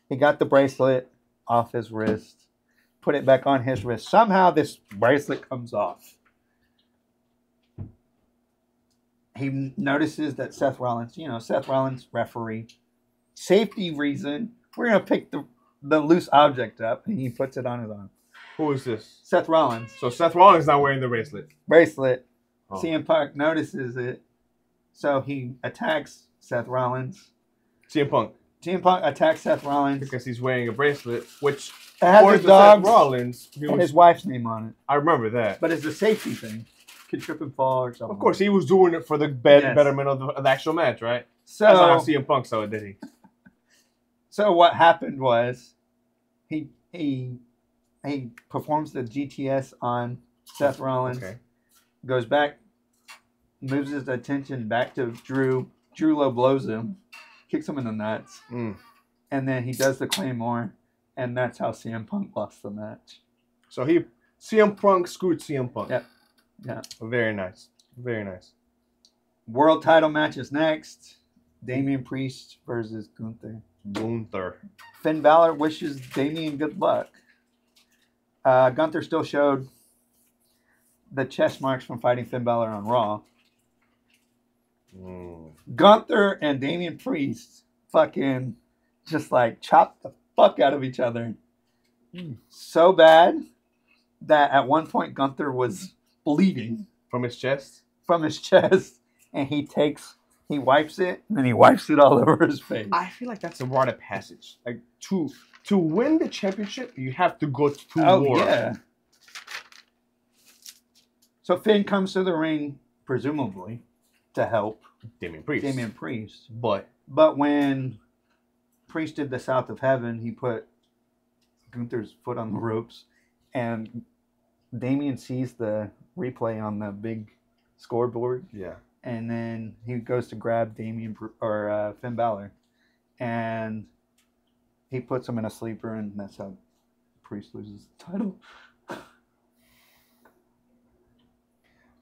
He got the bracelet off his wrist, put it back on his wrist. Somehow this bracelet comes off. He notices that Seth Rollins, you know, Seth Rollins referee, safety reason, we're gonna pick the the loose object up, and he puts it on his arm. Who is this? Seth Rollins So Seth Rollins is not wearing the bracelet. bracelet. Oh. CM Punk notices it, so he attacks Seth Rollins. CM Punk CM Punk attacks Seth Rollins. because he's wearing a bracelet, which It has his Seth Rollins, and was- his wife's name on it, I remember that. but it's a safety thing. Could trip and fall or something. Of course, he was doing it for the bet- Yes. betterment of the, of the actual match, right? That's not how So, CM Punk saw it, did he? so what happened was, he he he performs the GTS on Seth Rollins. Okay. Goes back, moves his attention back to Drew. Drew low blows him, kicks him in the nuts. Mm. and then he does the claymore, and that's how CM Punk lost the match. So he CM Punk screwed CM Punk. Yep. Yeah. Very nice. Very nice. World title match is next. Damian Priest versus Gunther. Gunther. Finn Balor wishes Damian good luck. Uh, Gunther still showed the chest marks from fighting Finn Balor on Raw. Mm. Gunther and Damian Priest fucking just like chopped the fuck out of each other. Hmm. So bad that at one point Gunther was bleeding. From his chest. from his chest and he takes he wipes it and then he wipes it all over his face. I feel like that's a rite of passage. Like to to win the championship, you have to go through oh war. yeah. So Finn comes to the ring, presumably, to help Damian Priest. Damian Priest. But But when Priest did the South of Heaven, he put Gunther's foot on the ropes and Damian sees the replay on the big scoreboard yeah. and then he goes to grab Damian or uh, Finn Balor, and he puts him in a sleeper, and that's how Priest loses the title.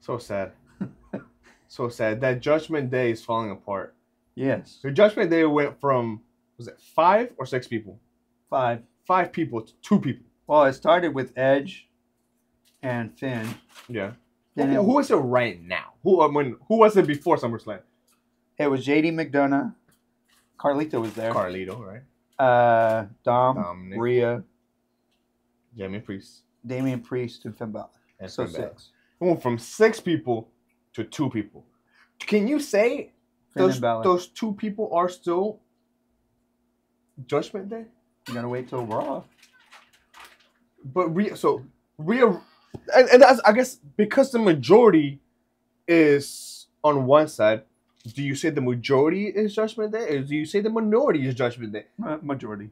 So sad. so sad. That Judgment Day is falling apart. Yes, The Judgment Day went from was it five or six people? five. Five people to two people. Well, it started with Edge and Finn. Yeah. Then who, it, who is it right now? Who I mean, who was it before SummerSlam? it was JD McDonagh. Carlito was there. Carlito, right? uh, Dom, Dominik, Rhea, Damian Priest, Damian Priest, and Finn Balor. and So Finn Balor. six. We went from six people to two people. Can you say Finn those those two people are still Judgment Day? You gotta wait till Raw. But Rhea, so Rhea, and, and that's I guess because the majority is on one side. Do you say the majority is Judgment Day, or do you say the minority is Judgment Day? Uh, majority.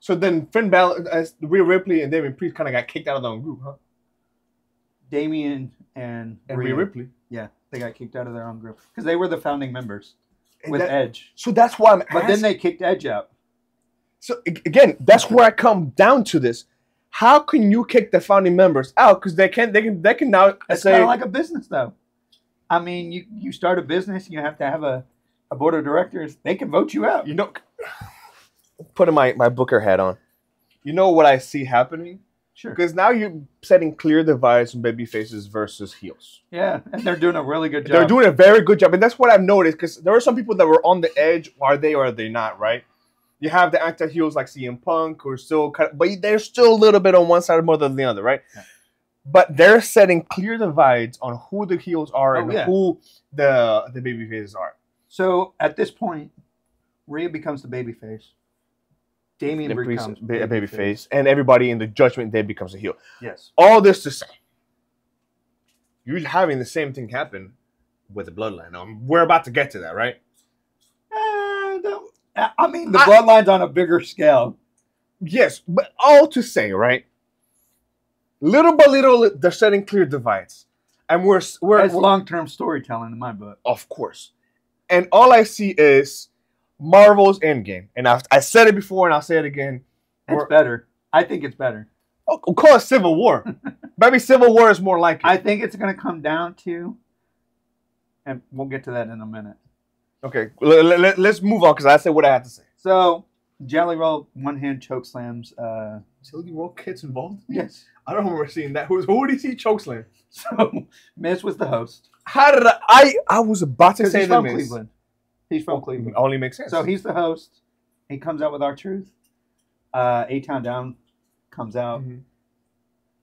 So then Finn Balor, as Rhea Ripley and Damian Priest, kind of got kicked out of their own group, huh? Damian and, And Rhea, Rhea Ripley. Yeah, they got kicked out of their own group because they were the founding members And with that- Edge. so that's why I'm. But then they kicked Edge out. So again, that's where I come down to this. How can you kick the founding members out? Because they can, they can, they can now It's say, kind of like a business, though. I mean, you you start a business, you have to have a, a board of directors. They can vote you out. you know, putting my my Booker hat on. You know what I see happening? Sure. Because now you're setting clear divides from baby faces versus heels. Yeah, and they're doing a really good job. They're doing a very good job, and that's what I've noticed. Because there are some people that were on the edge. Are they or are they not? Right? You have the anti heels like CM Punk, who are still, kind of, but they're still a little bit on one side more than the other, right? Yeah. But they're setting clear divides on who the heels are Oh, and yeah. who the the baby faces are. So at this point, Rhea becomes the babyface. Damian then Priest becomes ba- a baby face, and everybody in the Judgment Day becomes a heel. Yes. All this to say, you're having the same thing happen with the Bloodline. Um, we're about to get to that, right? Uh, I mean, the I- bloodline's on a bigger scale. Yes, but all to say, right? Little by little, they're setting clear divides, and we're we're, long-term storytelling in my book. of course, and all I see is Marvel's Endgame, and I've, I said it before, and I'll say it again. It's We're- better. I think it's better. Oh, we'll call it Civil War. Maybe Civil War is more like it. I think it's going to come down to, and we'll get to that in a minute. okay, let, let, let's move on because I said what I had to say. So, Jelly Roll one hand choke slams. Uh, Silly World Kids involved? yes. I don't remember seeing that. Who, who did he see chokeslam? So, Miz was the host How did I? I, I was about to say the from Miz. Cleveland. He's from Cleveland. Only makes sense. So he's the host. He comes out with R-Truth. Uh, A Town Down comes out. Mhm.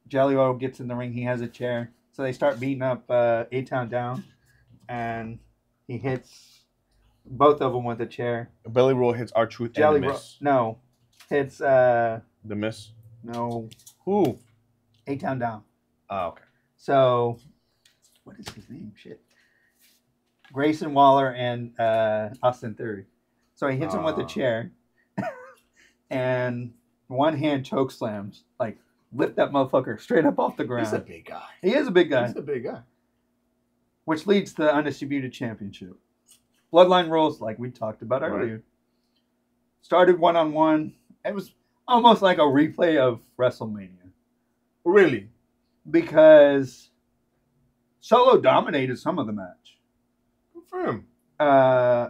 Jelly Roll gets in the ring. He has a chair. So they start beating up uh, A Town Down, and he hits both of them with a chair. Belly Roll hits R-Truth Jelly Roll, no, hits uh, The Miz. no Who? A Town Down. Oh, okay. So, what is his name? Shit. Grayson Waller and uh, Austin Theory. So he hits him with a Ah. chair, and one hand choke slams, like lift that motherfucker straight up off the ground. He's a big guy. he is a big guy, He's a big guy. which leads to the undisputed championship. Bloodline rules, like we talked about Right. earlier, started one on one. It was almost like a replay of WrestleMania Really? because Solo dominated some of the match. Good for him. uh,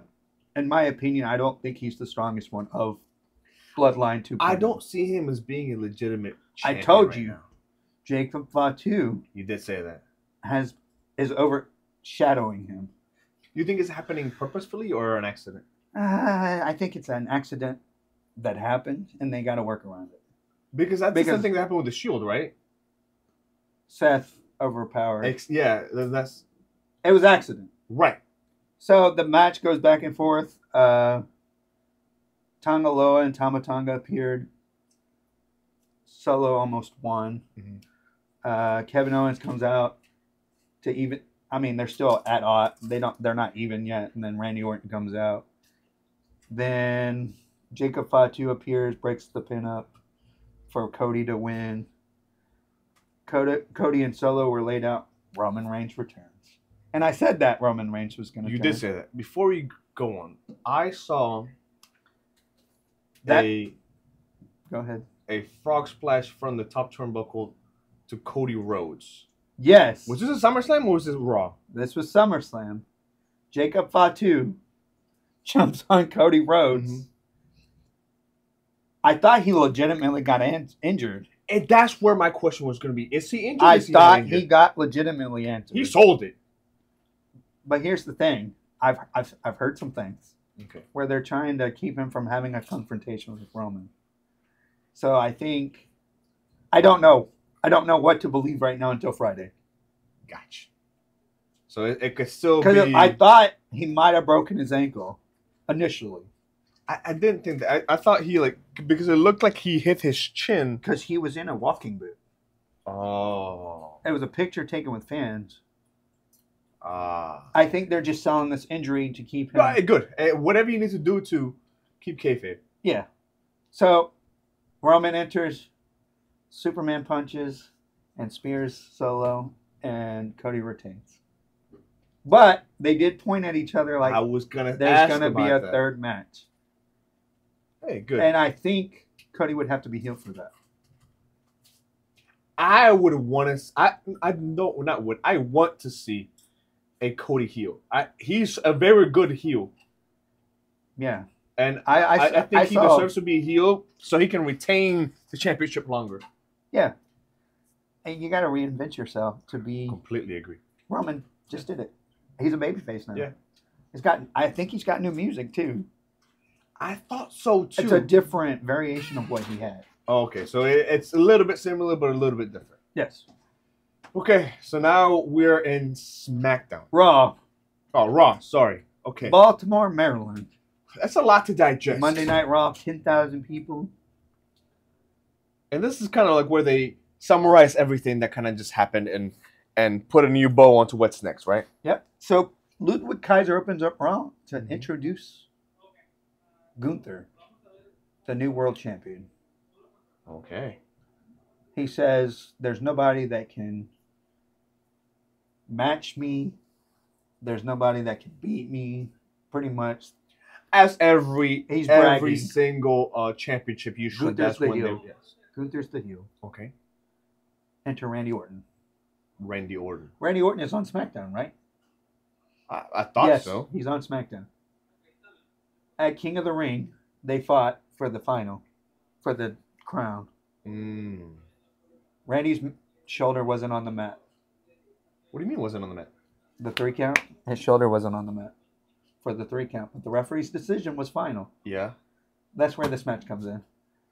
in my opinion, I don't think he's the strongest one of Bloodline 2. I don't see him as being a legitimate. I told right you. now. Jacob Fatu You did say that. has is overshadowing him. You think it's happening purposefully or an accident? Uh, I think it's an accident that happened, and they got to work around it. Because that's Because- the same thing that happened with the Shield, right? Seth overpowered. Ex- yeah, that's it was accident. right. So the match goes back and forth. Uh, Tonga Loa and Tama Tonga appeared. Solo almost won. Mhm. Uh, Kevin Owens comes out to even. I mean, they're still at odd. They don't. They're not even yet. And then Randy Orton comes out. Then Jacob Fatu appears, breaks the pin up for Cody to win. Cody, Cody and Solo were laid out. Roman Reigns returns. And I said that Roman Reigns was going to You did say that. Before you go on, I saw That- a Go ahead. a frog splash from the top turnbuckle to Cody Rhodes. Yes. Was this a SummerSlam or was this Raw? This was SummerSlam. Jacob Fatu jumps on Cody Rhodes. Mhm. I thought he legitimately got in- injured. And that's where my question was going to be: Is he injured? I he thought injured? he got legitimately injured. he sold it. But here's the thing: I've, I've I've heard some things Okay. where they're trying to keep him from having a confrontation with Roman. So I think I don't know. I don't know what to believe right now until Friday Gotcha. So it, it could still be. I thought he might have broken his ankle initially I, I didn't think that. I, I thought he like because it looked like he hit his chin. because he was in a walking boot. Oh. It was a picture taken with fans. Ah. I think they're just selling this injury to keep him. Right, good. Eh, whatever you need to do to keep kayfabe. Yeah. So Roman enters, Superman punches, and spears Solo, and Cody retains. But they did point at each other like I was gonna. there's to be a that. third match. Hey, good. And I think Cody would have to be healed for that. I would want to. I I no not would. I want to see a Cody heel. I he's a very good heel, Yeah. and I I, I, I think I he saw, deserves to be a heel so he can retain the championship longer. Yeah. And you got to reinvent yourself to be Completely agree. Roman just did it. He's a babyface now. Yeah. He's got I think he's got new music too. I thought so too. It's a different variation of what he had. Oh, okay, so it, it's a little bit similar, but a little bit different. Yes. Okay, so now we're in SmackDown. Raw, Oh, Raw. Sorry. Okay. Baltimore, Maryland. That's a lot to digest. Monday Night Raw, ten thousand people. and this is kind of like where they summarize everything that kind of just happened and and put a new bow onto what's next, right? Yep. So Ludwig Kaiser opens up Raw to Mhm. introduce Gunther, the new world champion. Okay. He says, "There's nobody that can match me. There's nobody that can beat me. Pretty much, As every He's every bragging. single uh, championship you should. Gunther's That's the when heel. they yes. Gunther's the heel. Okay. Enter Randy Orton. Randy Orton. Randy Orton is on SmackDown, right? I, I thought yes, so. he's on SmackDown. At King of the Ring, they fought for the final, for the crown. Mm. Randy's shoulder wasn't on the mat. What do you mean wasn't on the mat? The three count, his shoulder wasn't on the mat for the three count, but the referee's decision was final. Yeah. That's where this match comes in.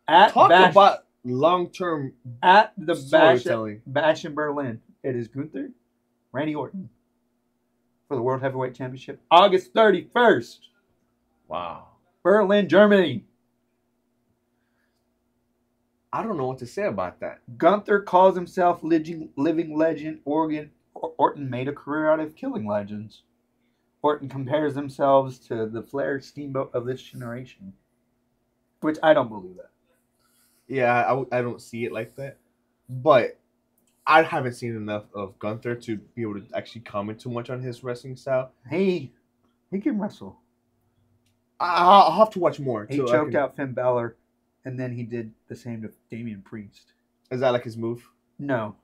At Talk Bash, about long term at the Bash. Bash in Berlin. It is Gunther, Randy Orton for the World Heavyweight Championship, August thirty first, Wow. Berlin, Germany. I don't know what to say about that. Gunther calls himself living, living legend. Organ, Or- Orton made a career out of killing legends. Orton compares themselves to the Flair Steamboat of this generation, which I don't believe that. Yeah, I, w- I don't see it like that. But I haven't seen enough of Gunther to be able to actually comment too much on his wrestling style. He he can wrestle. I, I'll I'll have to watch more. He choked can- out Finn Balor, and then he did the same to Damian Priest. Is that like his move? No,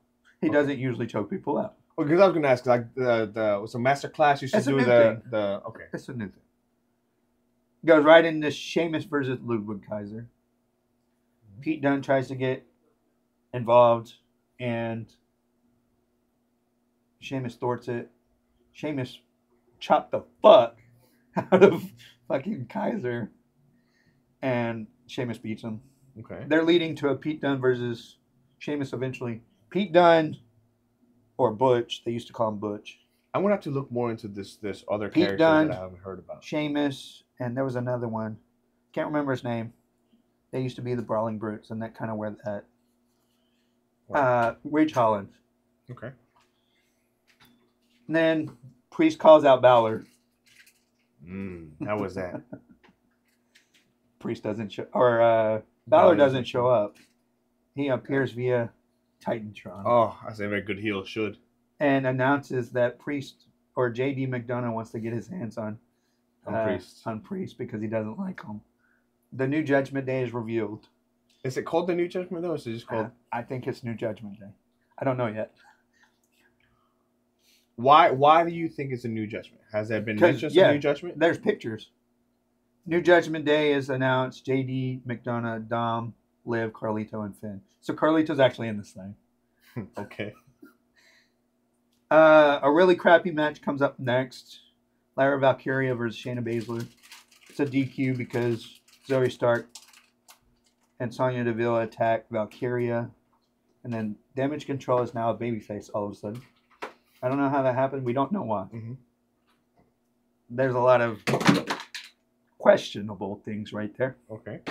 he Okay. doesn't usually choke people out. Because I was gonna ask, like the the was a master class to It's a do the thing. the okay. That's a new thing. Goes right into Sheamus versus Ludwig Kaiser. Mm-hmm. Pete Dunne tries to get involved, and Sheamus thwarts it. Sheamus chopped the fuck out of fucking Kaiser, and Sheamus beats him. Okay. They're leading to a Pete Dunne versus Sheamus eventually. Pete Dunne, or Butch, they used to call him Butch. I'm gonna have to look more into this this other Pete character Dunne. that I haven't heard about. Sheamus, and there was another one. Can't remember his name. They used to be the Brawling Brutes, and that kind of where that. Uh, Ridge Holland. Okay. And then Priest calls out Balor. Mm, how was that? Priest doesn't show, or uh, Balor doesn't show up. He appears via Titantron Oh, I say a very good heel should. and announces that Priest or JD McDonagh wants to get his hands on On uh, Priest. on Priest because he doesn't like him. The new Judgment Day is revealed. Is it called the New Judgment though? Or is it just called? Uh, I think it's New Judgment Day. I don't know yet. Why Why do you think it's a New Judgment? Has there been mentions yeah. of New Judgment? There's pictures. New Judgment Day is announced. JD, McDonagh, Dom, Liv, Carlito, and Finn. So Carlito's actually in this thing. okay. Uh, a really crappy match comes up next. Lyra Valkyria versus Shayna Baszler. It's a DQ because Zoey Stark and Sonya Deville attack Valkyria. And then Damage Control is now a babyface all of a sudden. I don't know how that happened. We don't know why. Mhm. There's a lot of questionable things right there. Okay.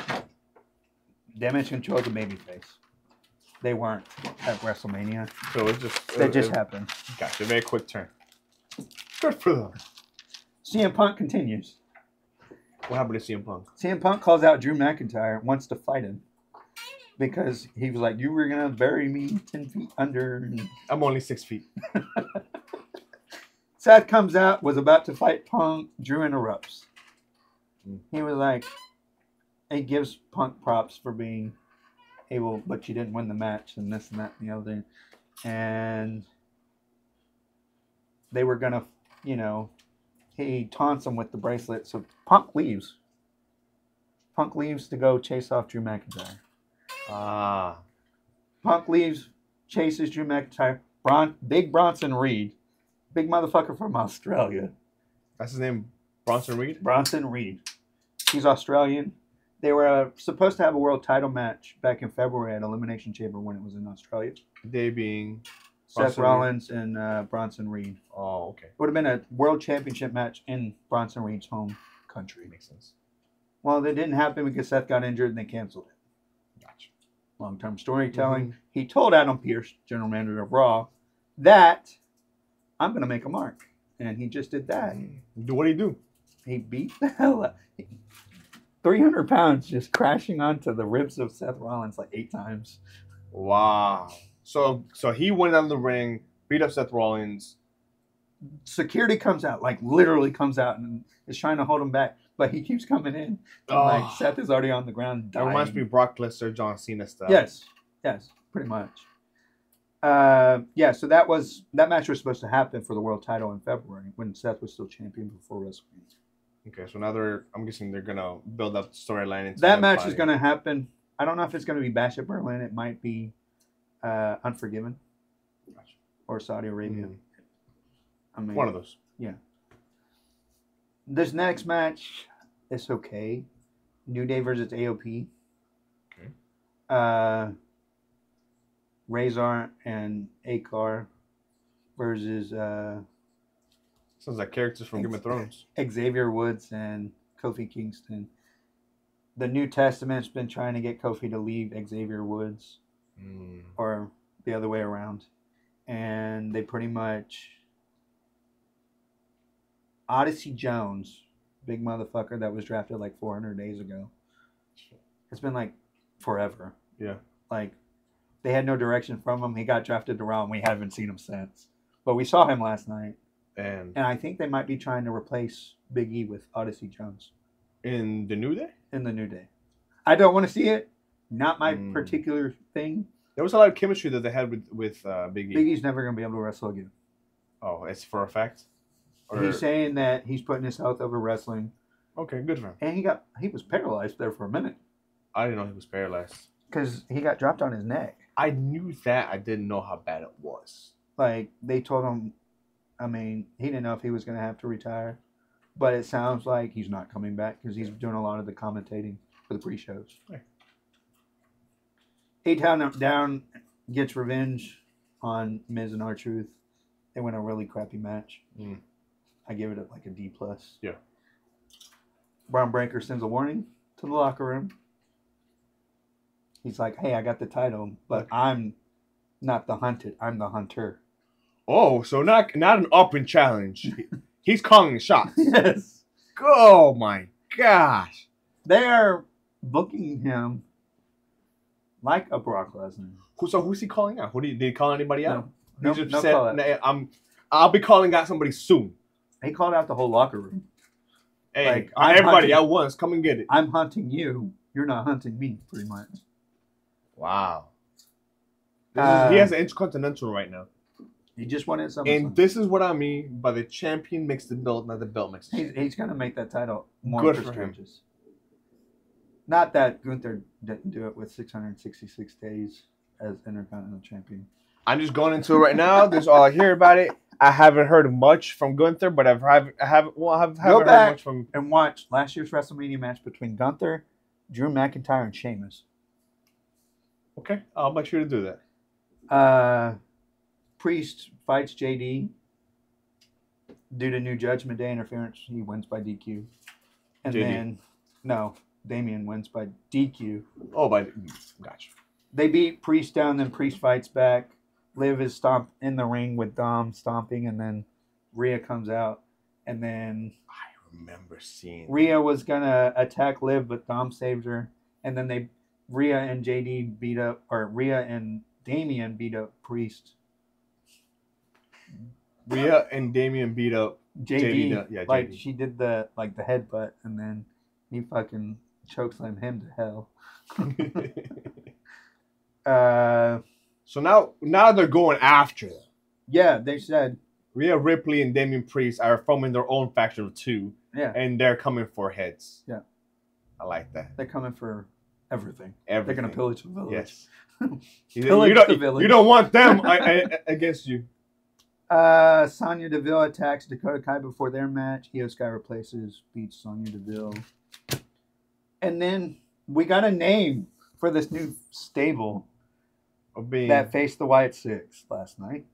Damage Control a babyface. They weren't at WrestleMania. So it just That just uh, happened. Gotcha. Very quick turn. Good for them. CM Punk continues. What happened to CM Punk? CM Punk calls out Drew McIntyre wants to fight him because he was like, "You were gonna bury me ten feet under." I'm only six feet. Seth comes out, was about to fight Punk. Drew interrupts. Mm. He was like, he gives Punk props for being able, but you didn't win the match, and this and that and the other thing. And they were gonna, you know, he taunts him with the bracelet. So Punk leaves. Punk leaves to go chase off Drew McIntyre. Ah. Punk leaves, chases Drew McIntyre. Bron, Big Bronson Reed, big motherfucker from Australia. That's his name, Bronson Reed. Bronson Reed. He's Australian. They were uh, supposed to have a world title match back in February at Elimination Chamber when it was in Australia. They being. Seth Bronson Reed. Rollins and uh, Bronson Reed. Oh, okay. It would have been a world championship match in Bronson Reed's home country. Makes sense. Well, that didn't happen because Seth got injured and they canceled it. Gotcha. Long term storytelling. Mm-hmm. He told Adam Pearce, general manager of Raw, that I'm going to make a mark. And he just did that. Do what do you do? He beat the hell out. 300 pounds just crashing onto the ribs of Seth Rollins like eight times. Wow. So so he went out of the ring, beat up Seth Rollins. Security comes out, like literally comes out and is trying to hold him back, but he keeps coming in. And, Like Oh. Seth is already on the ground. That reminds me of Brock Lesnar, John Cena stuff. Yes, yes, pretty much. Uh, yeah, so that was that match was supposed to happen for the world title in February when Seth was still champion before WrestleMania. Okay, so now they're I'm guessing they're gonna build up storyline into That match is going to happen. I don't know if it's going to be Bash at Berlin. It might be uh, Unforgiven Gotcha. or Saudi Arabia. Mhm. I mean, One of those. Yeah. This next match is okay. New Day versus AOP. Okay. Uh, Rezar and Akar versus uh, Sounds like characters from Game of Thrones. Xavier Woods and Kofi Kingston. The New Testament's been trying to get Kofi to leave Xavier Woods, Mm. or the other way around, and they pretty much Odyssey Jones, big motherfucker that was drafted like 400 days ago. It's been like forever. Yeah. Like they had no direction from him. He got drafted to Raw, and we haven't seen him since. But we saw him last night, And and I think they might be trying to replace Big E with Odyssey Jones in the New Day, in the New Day. I don't want to see it. Not my Mm. particular thing. there was a lot of chemistry that they had with with uh, Big E. Big E's never going to be able to wrestle again. Oh, it's for a fact. Or, He's saying that he's putting his health over wrestling, okay, good for him. and he got he was paralyzed there for a minute I didn't know he was paralyzed. because he got dropped on his neck. I knew that. I didn't know how bad it was. Like they told him, I mean, he didn't know if he was going to have to retire, but it sounds like he's not coming back because he's doing a lot of the commentating for the pre-shows. Right. A Town Down gets revenge on Miz and R Truth. They win a really crappy match. Mm. I give it like a D plus. Yeah. Bron Breakker sends a warning to the locker room. He's like, "Hey, I got the title, but I'm not the hunted. I'm the hunter." Oh, so not not an open challenge. He's calling the shots. yes. oh my gosh. They are booking him like a Brock Lesnar. Who, so who's he calling out? Who did, did he call anybody out? No, He no, just no said, call out. I'm I'll be calling out somebody soon. He called out the whole locker room. Hey, Like, everybody hunting- at once, come and get it. I'm hunting you. You're not hunting me, pretty much. Wow. Uh, is, he has an intercontinental right now. He just wanted some. And this is what I mean by the champion makes the belt, not the belt makes the He's, champion. he's going to make that title more Good prestigious. Not that Gunther didn't do it with 666 days as Intercontinental Champion. I'm just going into it right now. This is all I hear about it. I haven't heard much from Gunther, but I've have, I haven't well, I have, haven't heard much from. And watch last year's WrestleMania match between Gunther, Drew McIntyre, and Sheamus. Okay, I'll make sure to do that. Uh, Priest fights JD due to new Judgment Day interference. He wins by DQ. And JD. then, no, Damian wins by DQ. Oh, by gotcha. They beat Priest down, then Priest fights back. Liv is stomped in the ring with Dom stomping, and then Rhea comes out. And then I remember seeing. Rhea was gonna attack Liv, but Dom saved her. And then they Rhea and JD beat up, or Rhea and Damian beat up Priest. Rhea and Damian beat up. JD, JD done- yeah, like JD. she did the like the headbutt, and then he fucking chokeslam him to hell. Uh, so now, now they're going after them. yeah, they said, Rhea Ripley and Damian Priest are forming their own faction of two, yeah, and they're coming for heads. Yeah. I like that. they're coming for everything. Everything. They're gonna pillage the village. Yes. You, Pillage you don't, the village. you don't want them I, I, against you. Uh, Sonya Deville attacks Dakota Kai before their match. Iyo Sky replaces, beats Sonya Deville. And then we got a name for this new stable Of being that faced the Wyatt Sicks last night.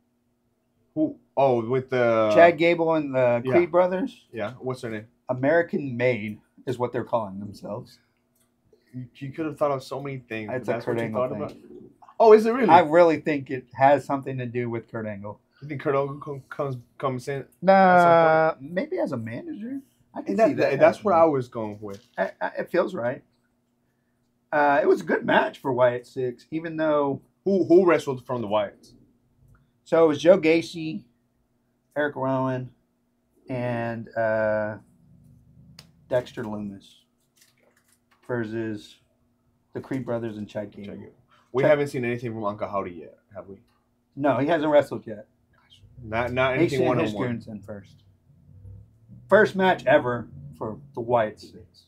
who? Oh, with the Chad Gable and the yeah. Creed brothers. Yeah, what's their name? American Made. is what they're calling themselves. You, you could have thought of so many things. but It's a that's Kurt what you Angle thought thing. about. Oh, is it really? I really think it has something to do with Kurt Angle. You think Kurt Angle comes comes in? Nah, maybe as a manager. I can And see that, that. that- that's what I was going with. I, I, it feels right. Uh, it was a good match for Wyatt Sicks, even though Who who wrestled from the Wyatts? so it was Joe Gacy, Eric Rowan, and uh, Dexter Lumis versus the Creed brothers and Chad Gable. We Check- haven't seen anything from Uncle Howdy yet, have we? No, he hasn't wrestled yet. Not not anything one on one. in first. First match ever for the Wyatt Sicks.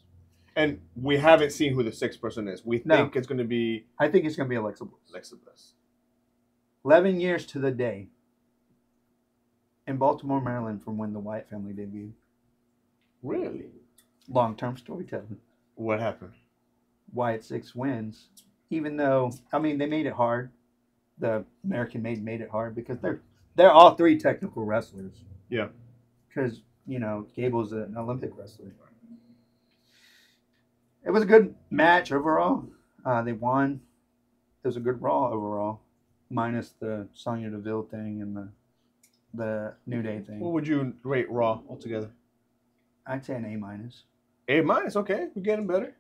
And we haven't seen who the sixth person is. We No. think it's going to be I think it's gonna be Alexa Bliss. Alexa Bliss. 11 years to the day in Baltimore, Maryland from when the Wyatt family debuted. Really? Long term storytelling. What happened? Wyatt Sicks wins, even though I mean they made it hard. The American made made it hard because they're they're all three technical wrestlers. Yeah. Because you know Gable's an Olympic wrestler. It was a good match overall. Uh, they won. It was a good Raw overall, minus the Sonya Deville thing and the the New Day thing. What would you rate Raw altogether? I'd say an A minus. A minus. Okay, we're getting better.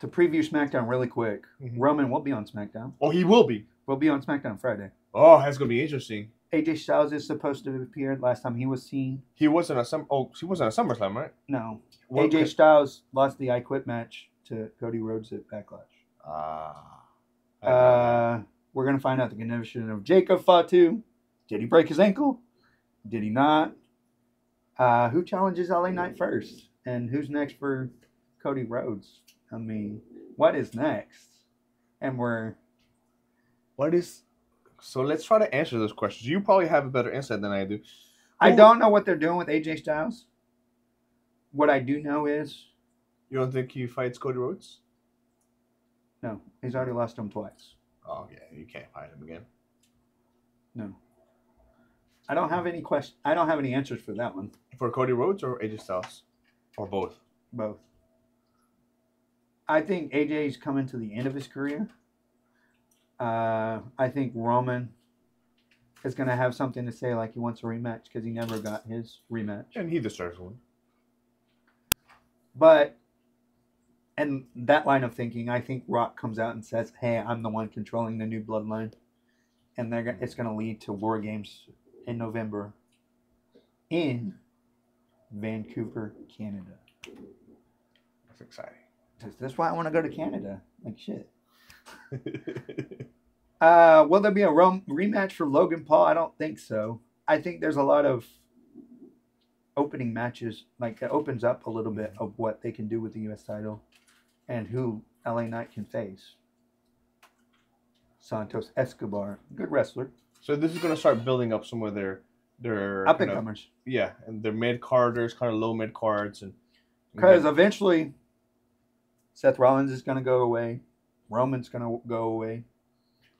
To preview SmackDown really quick, Mhm. Roman will be on SmackDown. Oh, he will be. Will be on SmackDown Friday. Oh, that's gonna be interesting. AJ Styles is supposed to appear. Last time he was seen, He wasn't a some. Oh, he wasn't a SummerSlam, right? no. What- AJ Styles lost the I Quit match to Cody Rhodes at Backlash. Ah. I didn't know. Uh, we're gonna find out the condition of Jacob Fatu. Did he break his ankle? Did he not? Uh, who challenges LA Knight first? And who's next for Cody Rhodes? I mean, what is next? And we're what is? So let's try to answer those questions. You probably have a better insight than I do. I Who- don't know what they're doing with AJ Styles. What I do know is You don't think he fights Cody Rhodes? no, he's already lost him twice. Oh yeah, you can't fight him again. No. I don't have any question. I don't have any answers for that one. For Cody Rhodes or AJ Styles, or both. Both. I think AJ's coming to the end of his career. Uh, I think Roman is going to have something to say, like he wants a rematch because he never got his rematch. And he deserves one. But, and that line of thinking, I think Rock comes out and says, "Hey, I'm the one controlling the new bloodline," and they're it's going to lead to War Games in November in Vancouver, Canada. That's exciting. That's- That's why I want to go to Canada. Like shit. Uh, will there be a rom- rematch for Logan Paul? I don't think so. I think there's a lot of opening matches. Like it opens up a little bit of what they can do with the U.S. title, and who LA Knight can face. Santos Escobar, good wrestler, so this is gonna start building up some of their their up and comers. Yeah, and their mid carders, kind of low mid cards, and Because eventually, Seth Rollins is going to go away. Roman's going to go away,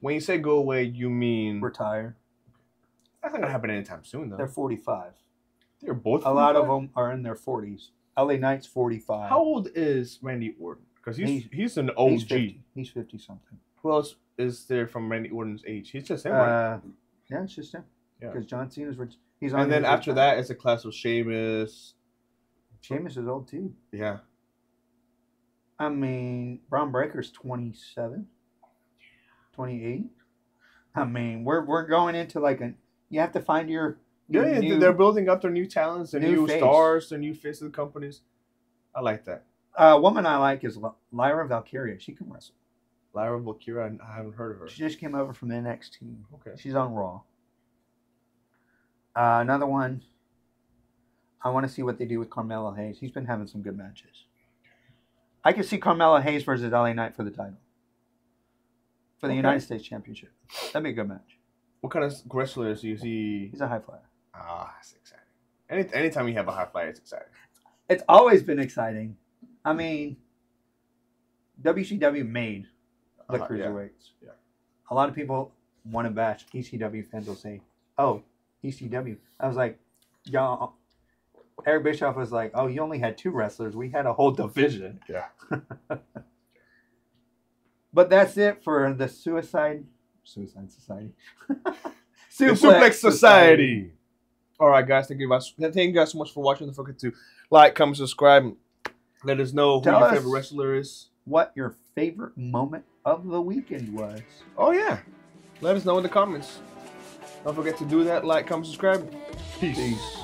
when you say go away, you mean retire. that's not gonna happen anytime soon, though. They're 45. They're, 45. both. A lot of them are in their 40s. LA Knight's 45. How old is Randy Orton? Because he's, He's- he's an OG. He's 50. He's 50 something. Who else is there from Randy Orton's age? He's just him, right? Uh, yeah, it's just him. Yeah. Because John Cena's rich. He's on And then after that, it's a class of Sheamus. Sheamus is old too. Yeah. I mean, Bron Breakker's 27, 28. I mean, we're we're going into like a. You have to find your. Yeah, your yeah, new- they're building up their new talents, their new new, stars, their new faces of the companies. I like that. uh, woman I like is Lyra Valkyria. She can wrestle. Lyra Valkyria, I I haven't heard of her. She just came over from the NXT. Okay. She's on Raw. Uh, another one. I want to see what they do with Carmelo Hayes. He's been having some good matches. I can see Carmelo Hayes versus LA Knight for the title. For the Okay. United States Championship. That'd be a good match. What kind of wrestlers do you see? He's a high flyer. Ah, that's exciting. Any anytime you have a high flyer, it's exciting. It's always been exciting. I mean, WCW made the Uh, yeah. cruiserweights. yeah. A lot of people want to bash ECW fans will say, "Oh, ECW." I was like, "Y'all, Eric Bischoff was like, "Oh, you only had two wrestlers. We had a whole division." Yeah. But that's it for the Suicide Suicide Society. The Suplex Society. All right, guys. Thank you guys. Thank you guys so much for watching. Don't forget to like, comment, subscribe. Let us know who Tell your favorite wrestler is. What your favorite moment of the weekend was? Oh yeah. Let us know in the comments. Don't forget to do that. Like, comment, subscribe. Peace.